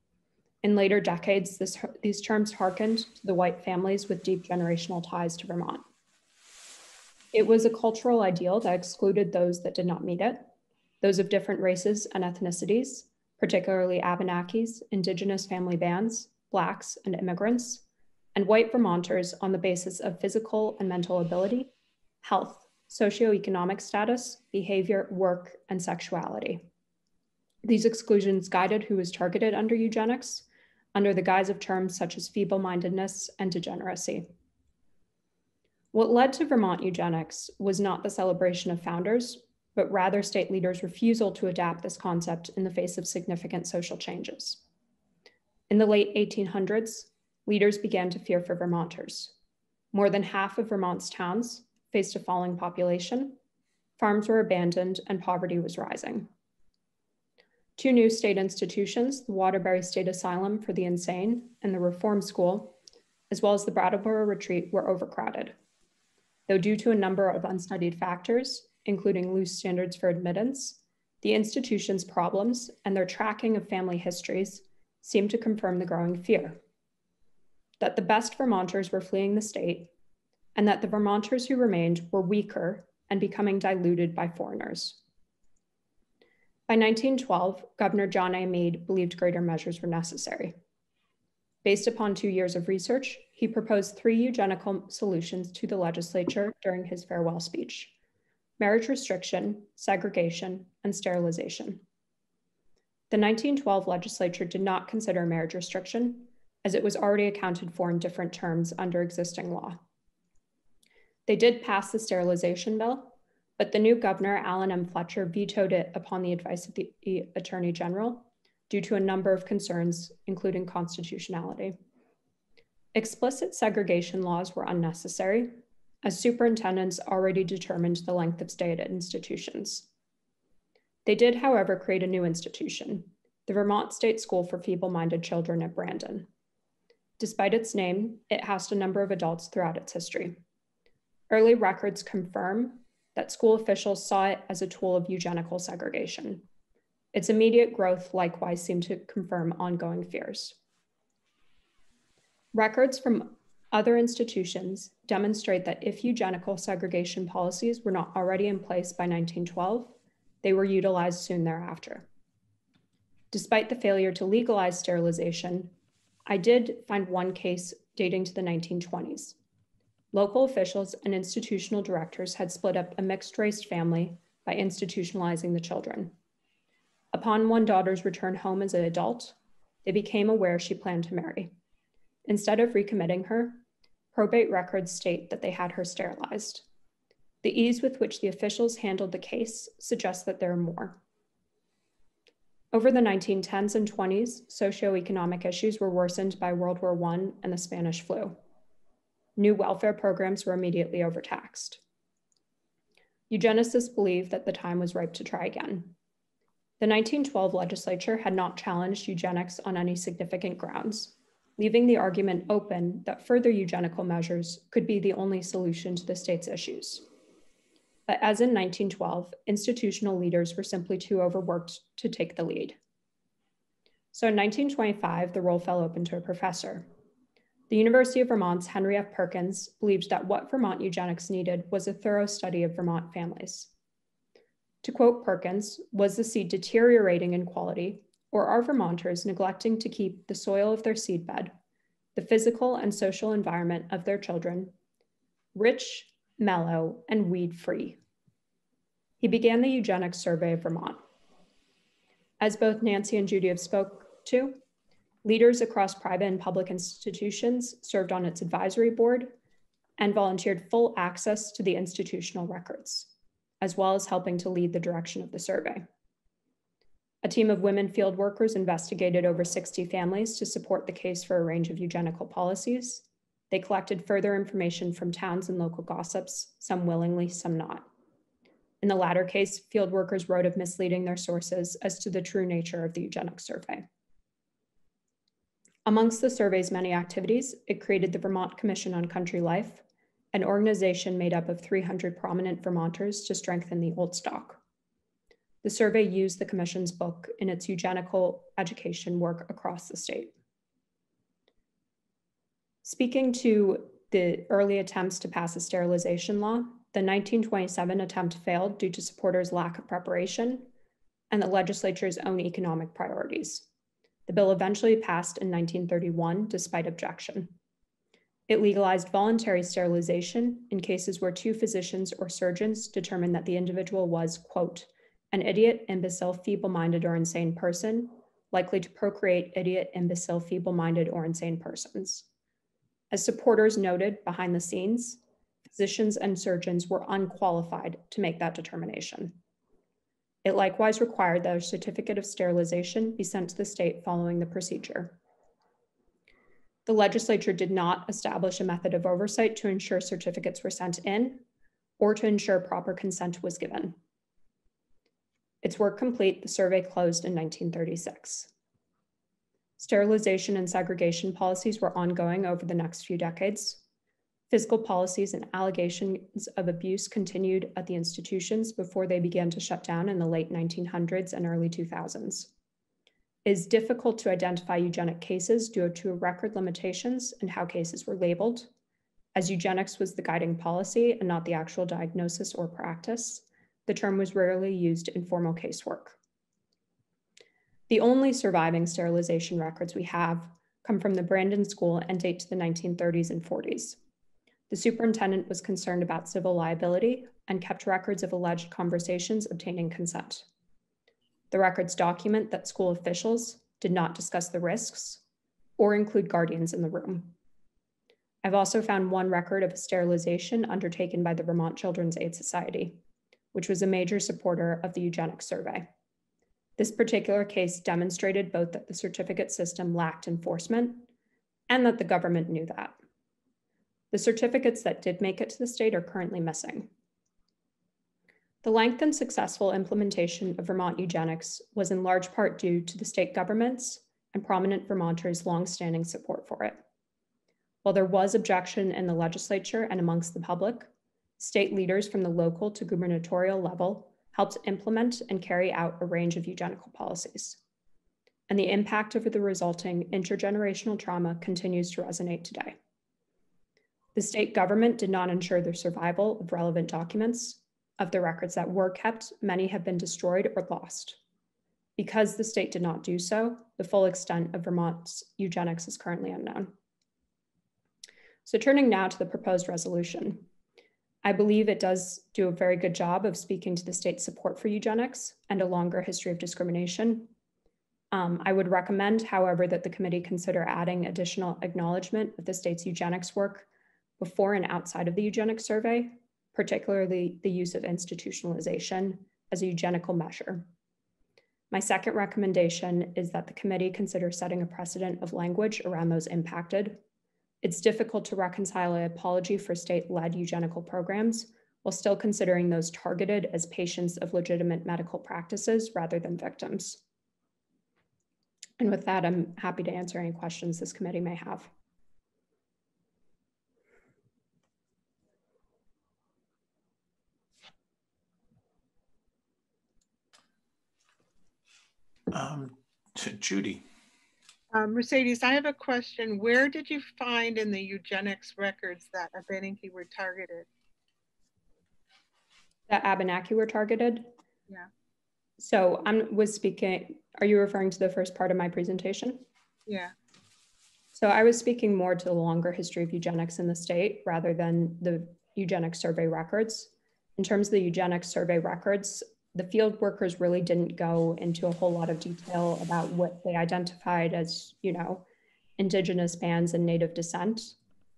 In later decades, this, these terms hearkened to the white families with deep generational ties to Vermont. It was a cultural ideal that excluded those that did not meet it, those of different races and ethnicities, particularly Abenakis, Indigenous family bands, Blacks, and immigrants, and white Vermonters on the basis of physical and mental ability, health, socioeconomic status, behavior, work, and sexuality. These exclusions guided who was targeted under eugenics under the guise of terms such as feeble mindedness and degeneracy. What led to Vermont eugenics was not the celebration of founders, but rather state leaders' refusal to adapt this concept in the face of significant social changes. In the late 1800s, leaders began to fear for Vermonters. More than half of Vermont's towns faced a falling population, farms were abandoned, and poverty was rising. Two new state institutions, the Waterbury State Asylum for the Insane and the Reform School, as well as the Brattleboro Retreat, were overcrowded. Though due to a number of unstudied factors, including loose standards for admittance, the institution's problems and their tracking of family histories seemed to confirm the growing fear that the best Vermonters were fleeing the state, and that the Vermonters who remained were weaker and becoming diluted by foreigners. By 1912, Governor John A. Mead believed greater measures were necessary. Based upon two years of research, he proposed three eugenical solutions to the legislature during his farewell speech marriage restriction, segregation, and sterilization. The 1912 legislature did not consider marriage restriction, as it was already accounted for in different terms under existing law. They did pass the sterilization bill, but the new governor, Allen M. Fletcher, vetoed it upon the advice of the Attorney General due to a number of concerns, including constitutionality. Explicit segregation laws were unnecessary, as superintendents already determined the length of stay at institutions. They did, however, create a new institution, the Vermont State School for Feeble Minded Children at Brandon. Despite its name, it housed a number of adults throughout its history. Early records confirm that school officials saw it as a tool of eugenical segregation. Its immediate growth likewise seemed to confirm ongoing fears. Records from other institutions demonstrate that if eugenical segregation policies were not already in place by 1912, they were utilized soon thereafter. Despite the failure to legalize sterilization, I did find one case dating to the 1920s. Local officials and institutional directors had split up a mixed race family by institutionalizing the children. Upon one daughter's return home as an adult, they became aware she planned to marry. Instead of recommitting her, probate records state that they had her sterilized. The ease with which the officials handled the case suggests that there are more. Over the 1910s and 20s, socioeconomic issues were worsened by World War I and the Spanish flu. New welfare programs were immediately overtaxed. Eugenicists believed that the time was ripe to try again. The 1912 legislature had not challenged eugenics on any significant grounds, leaving the argument open that further eugenical measures could be the only solution to the state's issues. But as in 1912, institutional leaders were simply too overworked to take the lead. So in 1925, the role fell open to a professor. The University of Vermont's Henry F. Perkins believed that what Vermont eugenics needed was a thorough study of Vermont families. To quote Perkins, was the seed deteriorating in quality, or are Vermonters neglecting to keep the soil of their seedbed, the physical and social environment of their children, rich, mellow, and weed free. He began the eugenics survey of Vermont. As both Nancy and Judy have spoke to, leaders across private and public institutions served on its advisory board and volunteered full access to the institutional records, as well as helping to lead the direction of the survey. A team of women field workers investigated over 60 families to support the case for a range of eugenical policies, they collected further information from towns and local gossips, some willingly, some not. In the latter case, field workers wrote of misleading their sources as to the true nature of the eugenics survey. Amongst the survey's many activities, it created the Vermont Commission on Country Life, an organization made up of 300 prominent Vermonters to strengthen the old stock. The survey used the Commission's book in its eugenical education work across the state. Speaking to the early attempts to pass a sterilization law, the 1927 attempt failed due to supporters' lack of preparation and the legislature's own economic priorities. The bill eventually passed in 1931 despite objection. It legalized voluntary sterilization in cases where two physicians or surgeons determined that the individual was, quote, an idiot, imbecile, feeble minded, or insane person, likely to procreate idiot, imbecile, feeble minded, or insane persons. As supporters noted behind the scenes, physicians and surgeons were unqualified to make that determination. It likewise required that a certificate of sterilization be sent to the state following the procedure. the legislature did not establish a method of oversight to ensure certificates were sent in or to ensure proper consent was given. Its work complete, the survey closed in 1936. Sterilization and segregation policies were ongoing over the next few decades. Fiscal policies and allegations of abuse continued at the institutions before they began to shut down in the late 1900s and early 2000s. It is difficult to identify eugenic cases due to record limitations and how cases were labeled, as eugenics was the guiding policy and not the actual diagnosis or practice the term was rarely used in formal casework. The only surviving sterilization records we have come from the Brandon School and date to the 1930s and 40s. The superintendent was concerned about civil liability and kept records of alleged conversations obtaining consent. The records document that school officials did not discuss the risks or include guardians in the room. I've also found one record of a sterilization undertaken by the Vermont Children's Aid Society which was a major supporter of the eugenics survey. This particular case demonstrated both that the certificate system lacked enforcement and that the government knew that. The certificates that did make it to the state are currently missing. The length and successful implementation of Vermont eugenics was in large part due to the state government's and prominent Vermonters' longstanding support for it. While there was objection in the legislature and amongst the public, State leaders from the local to gubernatorial level helped implement and carry out a range of eugenical policies. And the impact of the resulting intergenerational trauma continues to resonate today. The state government did not ensure the survival of relevant documents. Of the records that were kept, many have been destroyed or lost. Because the state did not do so, the full extent of Vermont's eugenics is currently unknown. So turning now to the proposed resolution, I believe it does do a very good job of speaking to the state's support for eugenics and a longer history of discrimination. Um, I would recommend, however, that the committee consider adding additional acknowledgement of the state's eugenics work before and outside of the eugenics survey, particularly the use of institutionalization as a eugenical measure. My second recommendation is that the committee consider setting a precedent of language around those impacted it's difficult to reconcile an apology for state-led eugenical programs while still considering those targeted as patients of legitimate medical practices rather than victims. And with that, I'm happy to answer any questions this committee may have. Um, Judy. Um, Mercedes, I have a question. Where did you find in the eugenics records that Abenaki were targeted? That Abenaki were targeted? Yeah. So I was speaking, are you referring to the first part of my presentation? Yeah. So I was speaking more to the longer history of eugenics in the state rather than the eugenics survey records. In terms of the eugenics survey records, the field workers really didn't go into a whole lot of detail about what they identified as, you know, indigenous bands and native descent.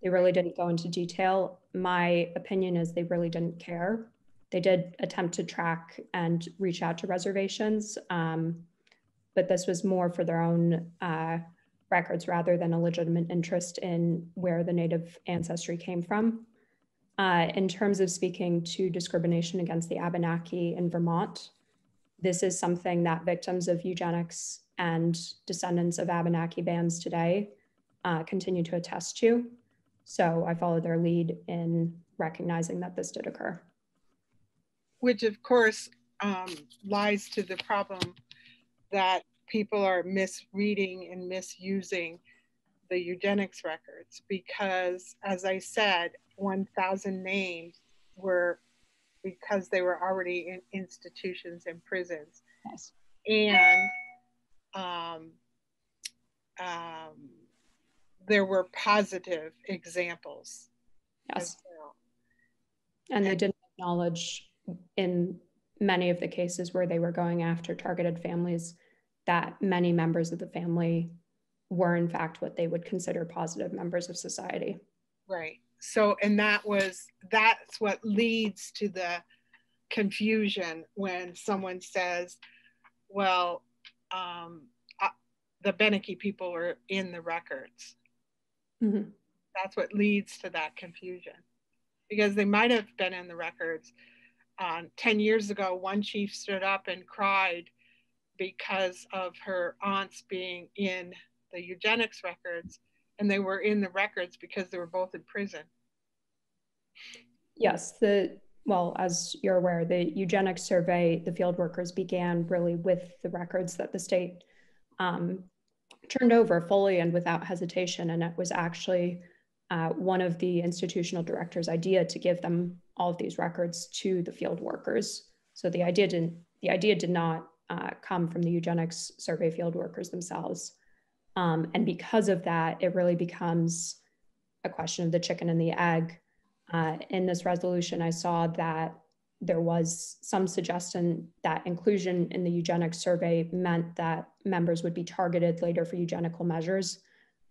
They really didn't go into detail. My opinion is they really didn't care. They did attempt to track and reach out to reservations, um, but this was more for their own uh, records rather than a legitimate interest in where the native ancestry came from. Uh, in terms of speaking to discrimination against the Abenaki in Vermont, this is something that victims of eugenics and descendants of Abenaki bands today uh, continue to attest to. So I follow their lead in recognizing that this did occur. Which of course um, lies to the problem that people are misreading and misusing the eugenics records because as I said, 1,000 names were because they were already in institutions and prisons. Yes. And um, um, there were positive examples. Yes. Well. And they didn't acknowledge in many of the cases where they were going after targeted families that many members of the family were in fact what they would consider positive members of society. Right so and that was that's what leads to the confusion when someone says well um, uh, the Abenaki people are in the records Mm-hmm. That's what leads to that confusion because they might have been in the records. Uh, 10 years ago, one chief stood up and cried because of her aunts being in the eugenics records, and they were in the records because they were both in prison. Yes, the well, as you're aware, the eugenics survey, the field workers began really with the records that the state um, turned over fully and without hesitation. And it was actually uh, one of the institutional director's idea to give them all of these records to the field workers. So the idea didn't, the idea did not uh, come from the eugenics survey field workers themselves. Um, and because of that, it really becomes a question of the chicken and the egg uh, in this resolution, I saw that there was some suggestion that inclusion in the eugenics survey meant that members would be targeted later for eugenical measures.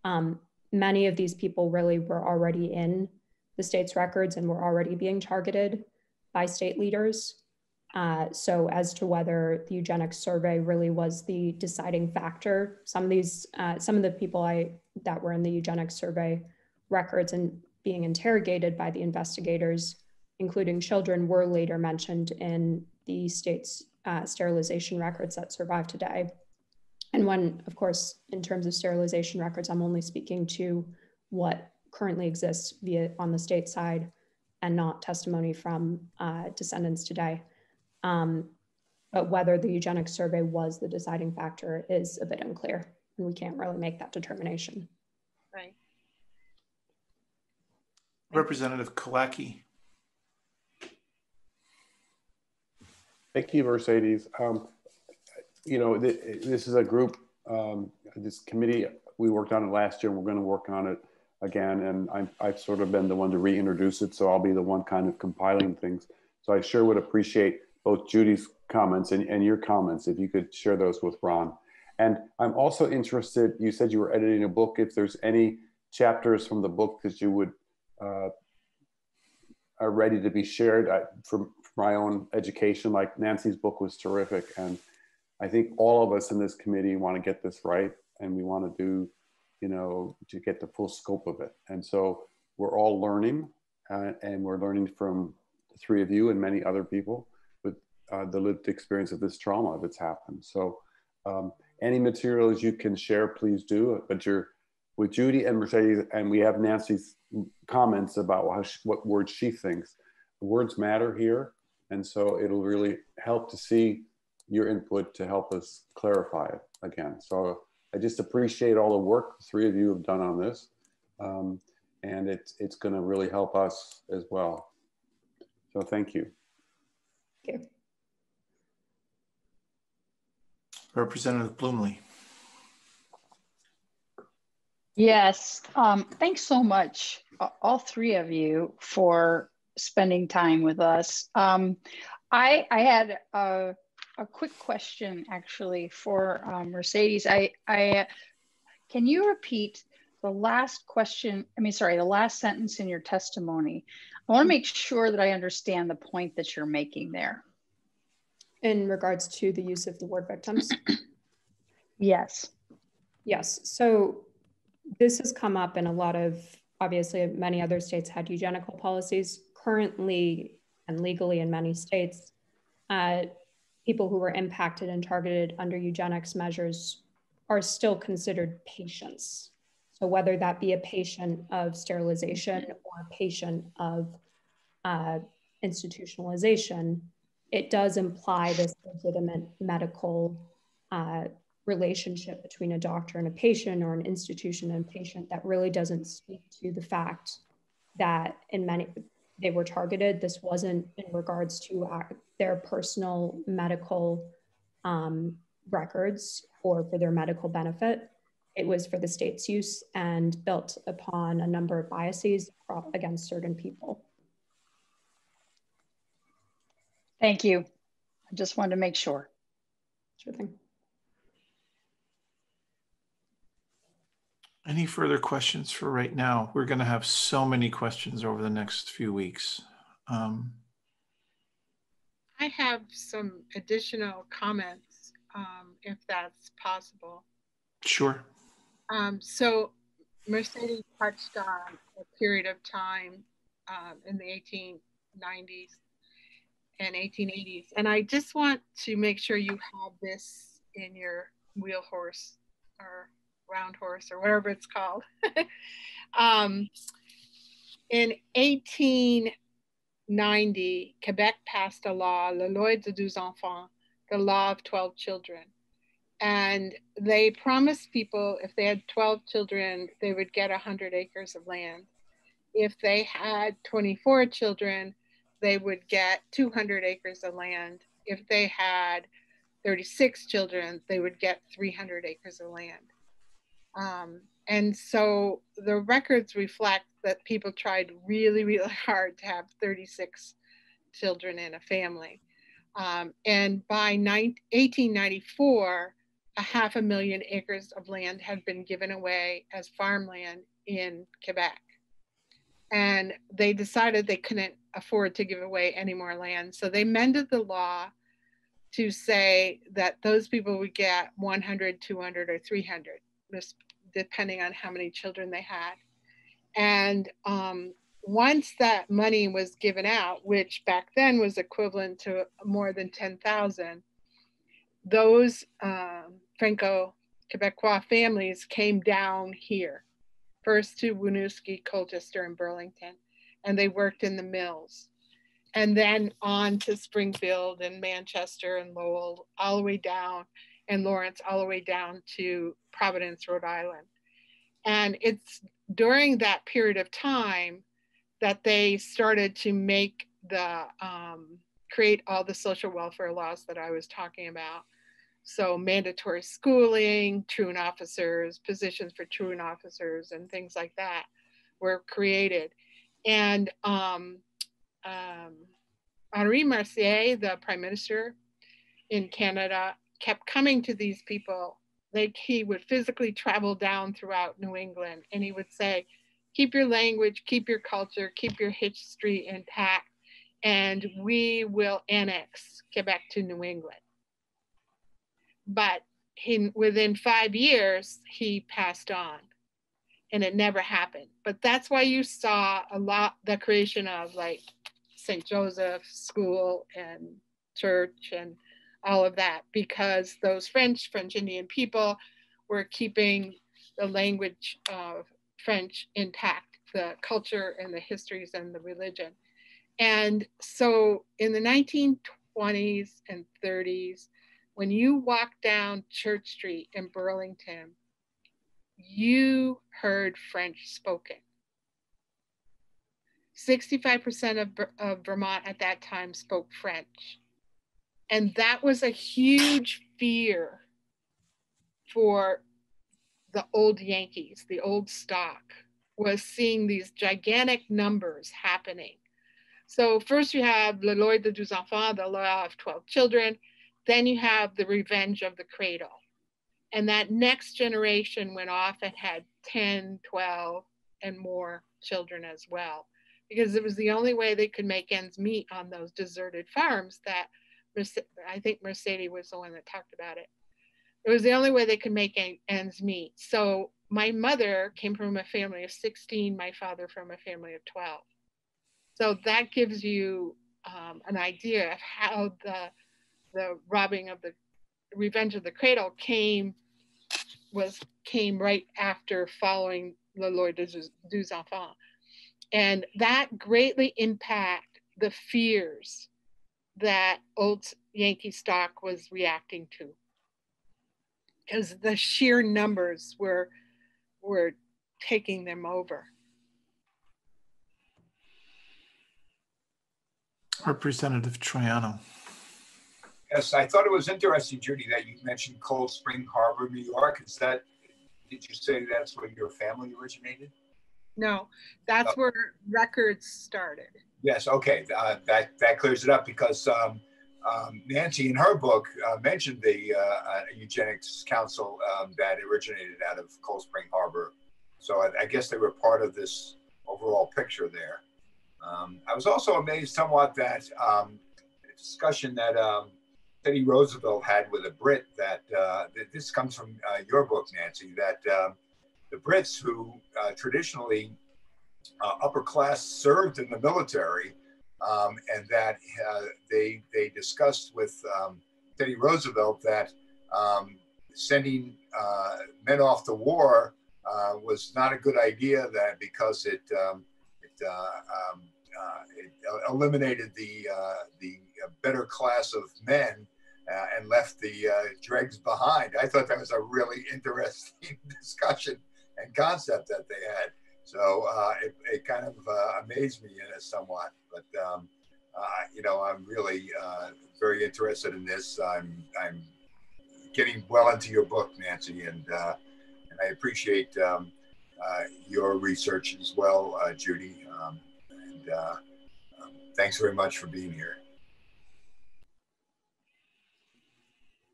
Um, many of these people really were already in the state's records and were already being targeted by state leaders. Uh, so as to whether the eugenics survey really was the deciding factor, some of these, uh, some of the people I that were in the eugenics survey records and being interrogated by the investigators, including children, were later mentioned in the state's uh, sterilization records that survive today. And when, of course, in terms of sterilization records, I'm only speaking to what currently exists via on the state side and not testimony from uh, descendants today. Um, but whether the eugenics survey was the deciding factor is a bit unclear, and we can't really make that determination. Right. Representative Killacky. Thank you, Mercedes. Um, you know, th this is a group, um, this committee, we worked on it last year and we're going to work on it again. And i I've sort of been the one to reintroduce it. So I'll be the one kind of compiling things. So I sure would appreciate both Judy's comments and, and your comments if you could share those with Ron. And I'm also interested, you said you were editing a book. If there's any chapters from the book that you would uh, are ready to be shared I, for, for my own education. Like Nancy's book was terrific. And I think all of us in this committee want to get this right and we want to do, you know, to get the full scope of it. And so we're all learning uh, and we're learning from the three of you and many other people uh, the lived experience of this trauma that's happened. So um, any materials you can share, please do, but you're with Judy and Mercedes, and we have Nancy's comments about how she, what words she thinks. Words matter here, and so it'll really help to see your input to help us clarify it again. So I just appreciate all the work the three of you have done on this, um, and it's it's going to really help us as well. So thank you. Thank you. Representative Bluemle. Yes, um, thanks so much, all three of you, for spending time with us. Um, I, I had a, a, quick question actually for um, Mercedes. I, I, can you repeat the last question? I mean, sorry, the last sentence in your testimony. I want to make sure that I understand the point that you're making there. In regards to the use of the word victims? yes. Yes. So this has come up in a lot of, obviously, many other states had eugenical policies. Currently and legally in many states, uh, people who were impacted and targeted under eugenics measures are still considered patients. So whether that be a patient of sterilization or a patient of uh, institutionalization, it does imply this legitimate medical uh, relationship between a doctor and a patient or an institution and patient that really doesn't speak to the fact that in many they were targeted. This wasn't in regards to uh, their personal medical um, records or for their medical benefit. It was for the state's use and built upon a number of biases against certain people thank you i just wanted to make sure sure thing Any further questions for right now? We're going to have so many questions over the next few weeks. Um, I have some additional comments, um, if that's possible. Sure. Um, so Mercedes touched on a period of time um, in the 1890s and 1880s. And I just want to make sure you have this in your wheel horse or round horse or whatever it's called. um, in 1890, Quebec passed a law, La Loi de Douze Enfants, the law of 12 children. And they promised people if they had 12 children, they would get 100 acres of land. If they had 24 children, they would get 200 acres of land. If they had 36 children, they would get 300 acres of land. Um, and so the records reflect that people tried really, really hard to have 36 children in a family. Um, and by 1894, a half a million acres of land had been given away as farmland in Quebec. And they decided they couldn't afford to give away any more land. So they mended the law to say that those people would get 100, 200, or 300, just depending on how many children they had. And um, once that money was given out, which back then was equivalent to more than 10,000, those um, Franco Quebecois families came down here, first to Winooski, Colchester, and Burlington, and they worked in the mills. And then on to Springfield and Manchester and Lowell, all the way down, and Lawrence, all the way down to Providence, Rhode Island. And it's during that period of time that they started to make the, um, create all the social welfare laws that I was talking about. So mandatory schooling, truant officers, positions for truant officers, and things like that were created. And um, um, Henri Mercier, the prime minister in Canada, kept coming to these people. Like he would physically travel down throughout New England and he would say, keep your language, keep your culture, keep your history intact, and we will annex Quebec to New England but he, within five years, he passed on and it never happened. But that's why you saw a lot, the creation of like St. Joseph School and church and all of that, because those French, French Indian people were keeping the language of French intact, the culture and the histories and the religion. And so in the 1920s and 30s, when you walk down Church Street in Burlington, you heard French spoken. 65% of, of Vermont at that time spoke French. And that was a huge fear for the old Yankees, the old stock, was seeing these gigantic numbers happening. So first you have Le Loi de Douze Enfants, the law of 12 children. Then you have the revenge of the cradle. And that next generation went off and had 10, 12, and more children as well, because it was the only way they could make ends meet on those deserted farms that I think Mercedes was the one that talked about it. It was the only way they could make ends meet. So my mother came from a family of 16, my father from a family of 12. So that gives you um, an idea of how the the robbing of the Revenge of the Cradle came was came right after following Le Loi de Douze Enfants. And that greatly impact the fears that old Yankee stock was reacting to. Because the sheer numbers were were taking them over. Representative Troiano. Yes, I thought it was interesting, Judy, that you mentioned Cold Spring Harbor, New York. Is that, did you say that's where your family originated? No, that's oh. where records started. Yes, okay, uh, that, that clears it up because um, um, Nancy in her book uh, mentioned the uh, uh Eugenics Council um, that originated out of Cold Spring Harbor. So I, I, guess they were part of this overall picture there. Um, I was also amazed somewhat that um, discussion that um, Teddy Roosevelt had with a Brit that, uh, that this comes from uh, your book, Nancy, that um, the Brits, who uh, traditionally uh, upper class served in the military, um, and that uh, they they discussed with um, Teddy Roosevelt that um, sending men off to war was not a good idea. That because it um, it, it eliminated the the better class of men uh, and left the uh, dregs behind. I thought that was a really interesting discussion and concept that they had. So uh, it, it, kind of uh, amazed me in it somewhat. But um, uh, you know, I'm really uh, very interested in this. I'm I'm getting well into your book, Nancy, and and I appreciate um, your research as well, Judy. Um, and um, thanks very much for being here.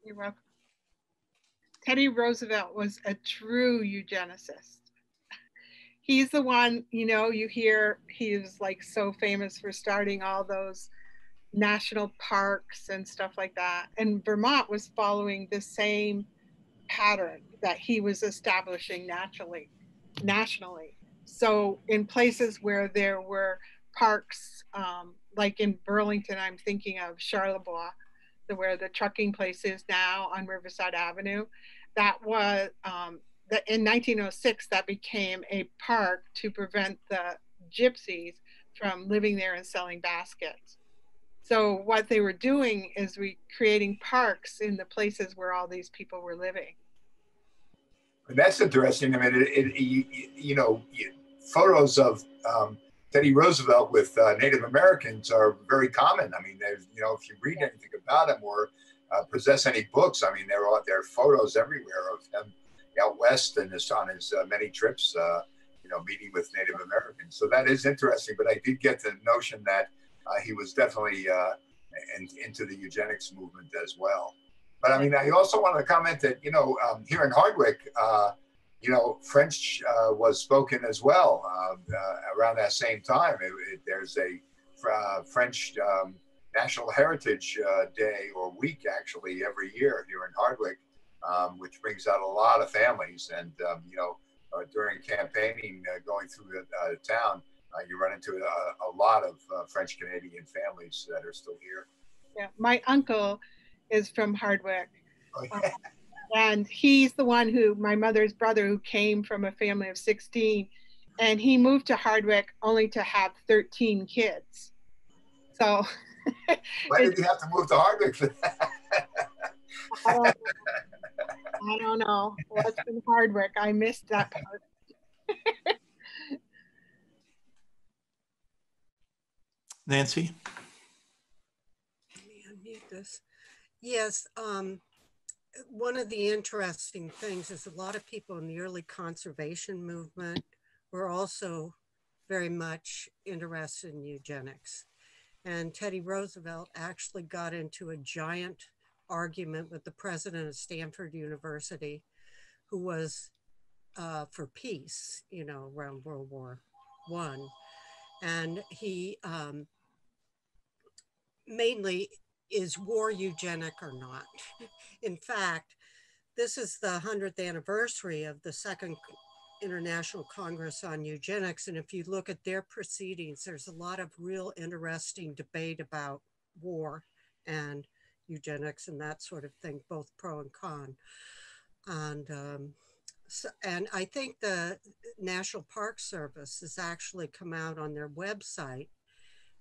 You're welcome. Teddy Roosevelt was a true eugenicist. He's the one, you know, you hear he was like so famous for starting all those national parks and stuff like that. And Vermont was following the same pattern that he was establishing naturally, nationally. So in places where there were parks, um, like in Burlington, I'm thinking of Charlevoix, the, where the trucking place is now on Riverside Avenue. That was um, the, in 1906 that became a park to prevent the gypsies from living there and selling baskets. So what they were doing is we creating parks in the places where all these people were living. That's interesting. I mean, it, it you, you, know, photos of um, Teddy Roosevelt with uh, Native Americans are very common. I mean, there's, you know, if you read anything about him or uh, possess any books, I mean, there are there are photos everywhere of him out west and his, on his uh, many trips, uh, you know, meeting with Native Americans. So that is interesting. But I did get the notion that uh, he was definitely uh, in, into the eugenics movement as well. But I mean, I also wanted to comment that you know um, here in Hardwick you know, French uh, was spoken as well um, uh, around that same time. It, it, there's a uh, French um, National Heritage uh, Day or week actually every year here in Hardwick, um, which brings out a lot of families. And, um, you know, uh, during campaigning going through the town, you run into a, a lot of French Canadian families that are still here. Yeah, my uncle is from Hardwick. Oh, yeah and he's the one who my mother's brother who came from a family of 16 and he moved to hardwick only to have 13 kids. So why did you have to move to hardwick for that? I, don't, I don't know. What's in hardwick. I missed that part. Nancy? Let me unmute this. Yes um one of the interesting things is a lot of people in the early conservation movement were also very much interested in eugenics. And Teddy Roosevelt actually got into a giant argument with the president of Stanford University, who was uh, for peace, you know, around World War One, and he um, mainly is war eugenic or not? In fact, this is the 100th anniversary of the Second International Congress on Eugenics. And if you look at their proceedings, there's a lot of real interesting debate about war and eugenics and that sort of thing, both pro and con. And um, so, and I think the National Park Service has actually come out on their website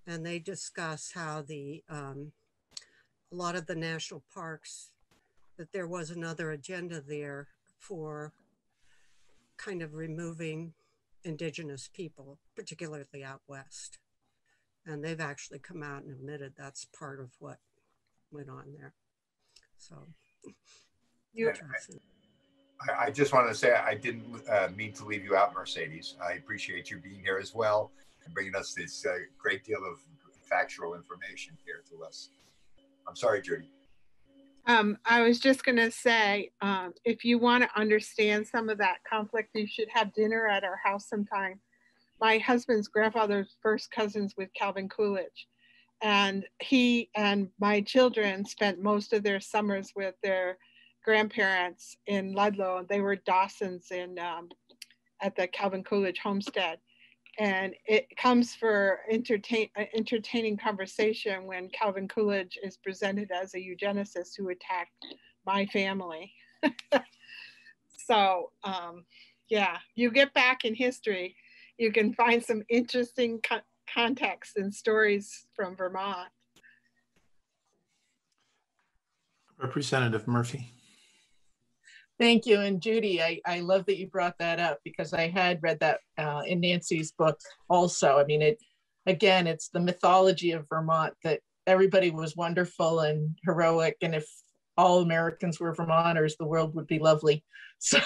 and they discuss how the um, a lot of the national parks that there was another agenda there for kind of removing indigenous people, particularly out west. And they've actually come out and admitted that's part of what went on there. So, you I, I just wanted to say I didn't uh, mean to leave you out, Mercedes. I appreciate you being here as well and bringing us this uh, great deal of factual information here to us. I'm sorry, Judy. Um, I was just going to say, um, if you want to understand some of that conflict, you should have dinner at our house sometime. My husband's grandfather's first cousins with Calvin Coolidge. And he and my children spent most of their summers with their grandparents in Ludlow. They were Dawsons in um, at the Calvin Coolidge homestead. And it comes for entertain, uh, entertaining conversation when Calvin Coolidge is presented as a eugenicist who attacked my family. so, um, yeah, you get back in history, you can find some interesting co context and stories from Vermont. Representative Murphy. Thank you. And Judy, I, I love that you brought that up because I had read that uh, in Nancy's book also. I mean, it again, it's the mythology of Vermont that everybody was wonderful and heroic. And if all Americans were Vermonters, the world would be lovely. So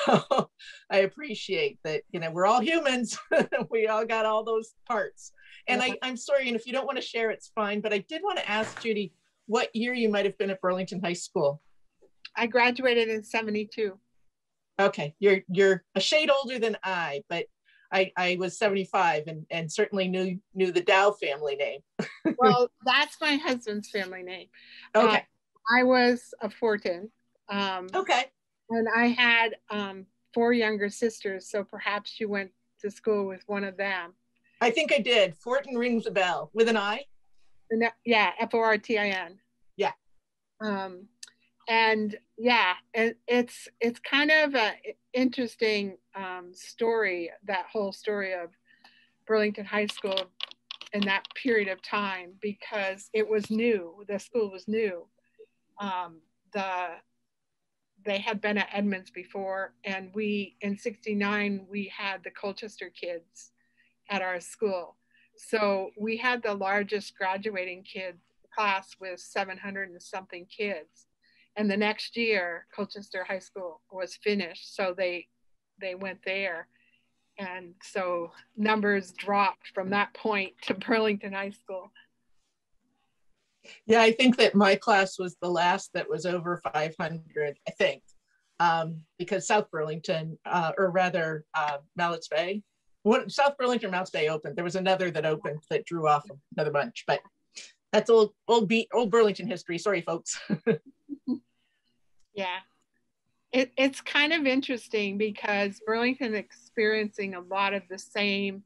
I appreciate that, you know, we're all humans. we all got all those parts. And I, I'm sorry, and if you don't want to share, it's fine. But I did want to ask Judy what year you might have been at Burlington High School. I graduated in 72. Okay, you're you're a shade older than I, but I, I was 75 and, and certainly knew knew the Dow family name. well, that's my husband's family name. Okay. Uh, I was a Fortin. Um, okay. And I had um, four younger sisters, so perhaps you went to school with one of them. I think I did. Fortin rings a bell with an I. Yeah, F O R T I N. Yeah. Um, and yeah, it, it's it's kind of an interesting um, story. That whole story of Burlington High School in that period of time because it was new. The school was new. Um, the they had been at Edmonds before, and we in '69 we had the Colchester kids at our school. So we had the largest graduating kid class with 700 and something kids and the next year colchester high school was finished so they they went there. And so numbers dropped from that point to burlington high school. Yeah i think that my class was the last that was over 500 i think um, because south burlington uh, or rather uh, mallett's bay. What south burlington mounts bay opened. There was another that opened that drew off another bunch but that's old old old burlington history. Sorry folks Yeah. It, it's kind of interesting because Burlington experiencing a lot of the same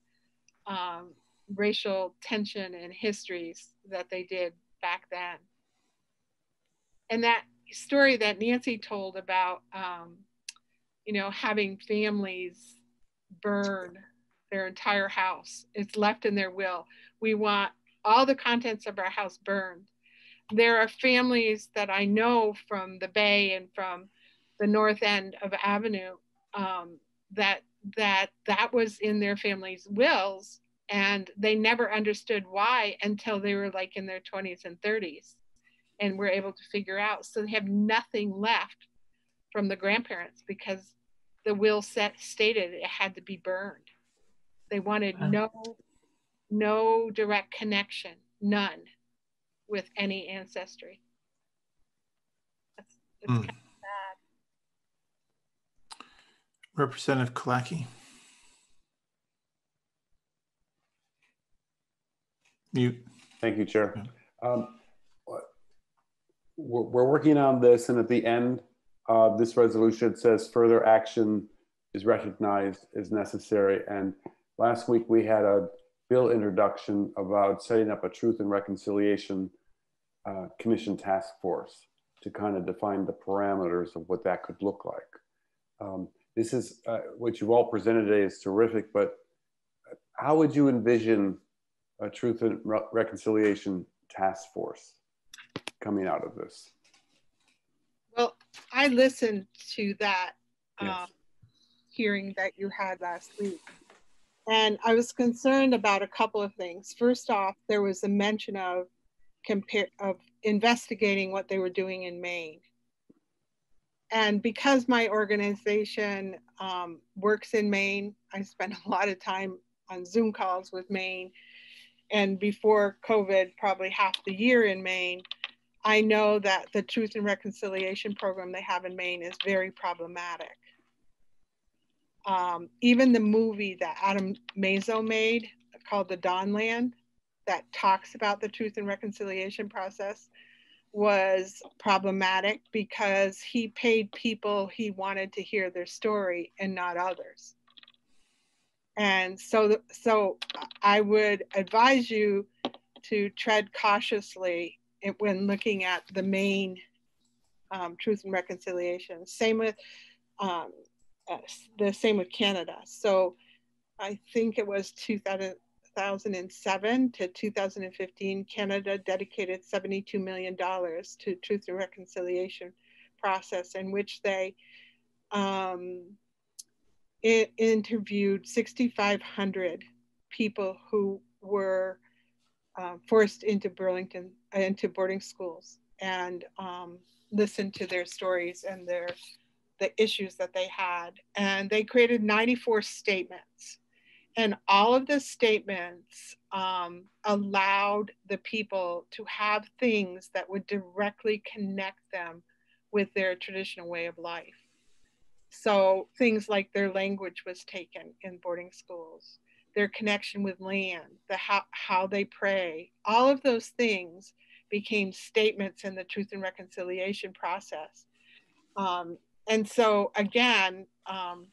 um, racial tension and histories that they did back then. And that story that Nancy told about, um, you know, having families burn their entire house, it's left in their will. We want all the contents of our house burned there are families that I know from the Bay and from the north end of Avenue um, that that that was in their families' wills, and they never understood why until they were like in their 20s and 30s, and were able to figure out. So they have nothing left from the grandparents because the will set stated it had to be burned. They wanted no no direct connection, none with any ancestry. That's, it's mm. kind of. Representative Killacky. Mute. Thank you, Chair. Um, we're, we're, working on this, and at the end of this resolution, it says further action is recognized as necessary. And last week we had a bill introduction about setting up a truth and reconciliation uh, commission task force to kind of define the parameters of what that could look like. Um, this is uh, what you've all presented today is terrific, but how would you envision a truth and re reconciliation task force coming out of this? Well, I listened to that yes. um, hearing that you had last week. And I was concerned about a couple of things. First off, there was a mention of compare of investigating what they were doing in Maine. And because my organization um, works in Maine, I spend a lot of time on Zoom calls with Maine. And before COVID, probably half the year in Maine, I know that the Truth and Reconciliation program they have in Maine is very problematic. Um, even the movie that Adam Mazo made called The Dawnland, that talks about the truth and reconciliation process was problematic because he paid people he wanted to hear their story and not others. And so, so I would advise you to tread cautiously when looking at the Maine um, truth and reconciliation. Same with um, uh, the same with Canada. So I think it was 2007 to 2015, Canada dedicated $72 million to truth and reconciliation process in which they um, interviewed 6,500 people who were uh, forced into Burlington, into boarding schools, and um, listened to their stories and their the issues that they had. And they created 94 statements. And all of the statements um, allowed the people to have things that would directly connect them with their traditional way of life. So things like their language was taken in boarding schools, their connection with land, the how, how they pray, all of those things became statements in the truth and reconciliation process. Um, and so again, um,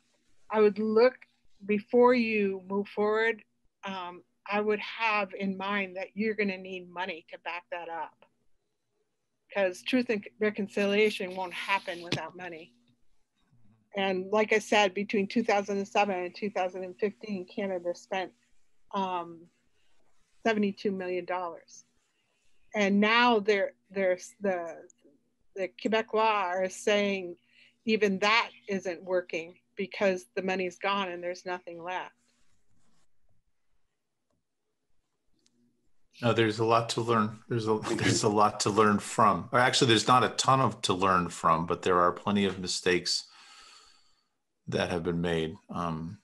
I would look before you move forward. Um, I would have in mind that you're going to need money to back that up because truth and reconciliation won't happen without money. And like I said, between 2007 and 2015, Canada spent um, $72 million. And now there's the, the Quebecois are saying even that isn't working because the money's gone and there's nothing left. No, there's a lot to learn. There's a there's a lot to learn from. Or actually, there's not a ton of to learn from, but there are plenty of mistakes that have been made. Um,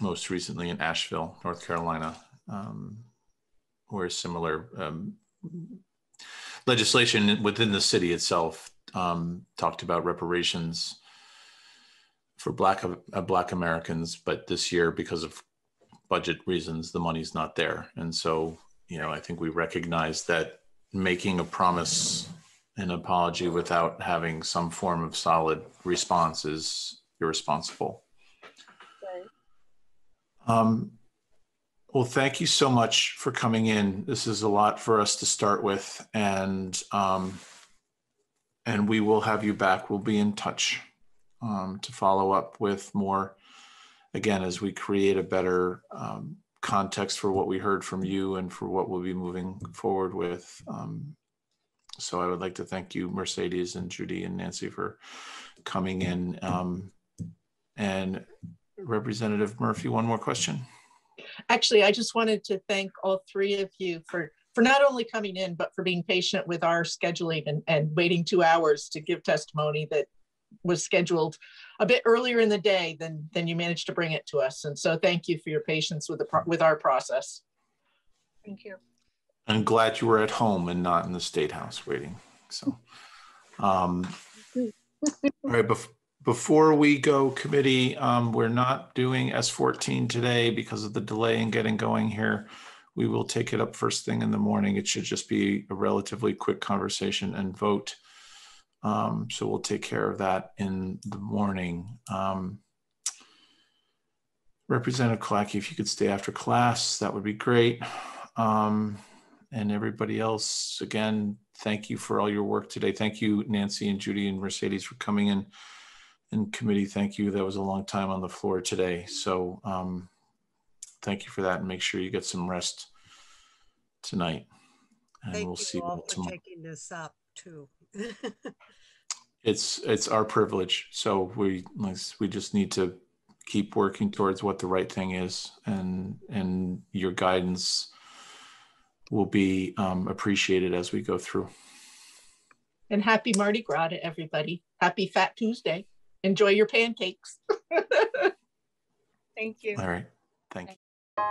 most recently in Asheville, North Carolina, um, where similar um, legislation within the city itself um, talked about reparations for Black uh, Black Americans, but this year, because of budget reasons, the money's not there. And so, you know, I think we recognize that making a promise an apology without having some form of solid response is irresponsible. Right. Um, well, thank you so much for coming in. This is a lot for us to start with, and um, and we will have you back. We'll be in touch um, to follow up with more again, as we create a better um, context for what we heard from you and for what we'll be moving forward with. Um, so I would like to thank you, Mercedes and Judy and Nancy for coming in. Um, and Representative Murphy, one more question. Actually, I just wanted to thank all three of you for for not only coming in, but for being patient with our scheduling and, and waiting two hours to give testimony that was scheduled a bit earlier in the day than than you managed to bring it to us. And so thank you for your patience with the with our process. Thank you. I'm glad you were at home and not in the state house waiting. So, um, all right. Bef before we go committee, um, we're not doing S14 today because of the delay in getting going here. We will take it up first thing in the morning. It should just be a relatively quick conversation and vote. Um, so we'll take care of that in the morning. Um, Representative Killacky, if you could stay after class, that would be great. Um, and everybody else, again, thank you for all your work today. Thank you, Nancy and Judy and Mercedes for coming in in committee. Thank you. That was a long time on the floor today. So um, thank you for that and make sure you get some rest tonight. And thank we'll see all for taking this up too. it's it's our privilege. So we we just need to keep working towards what the right thing is, and and your guidance will be um, appreciated as we go through. And happy Mardi Gras to everybody. Happy Fat Tuesday. Enjoy your pancakes. Thank you. All right. Thank you.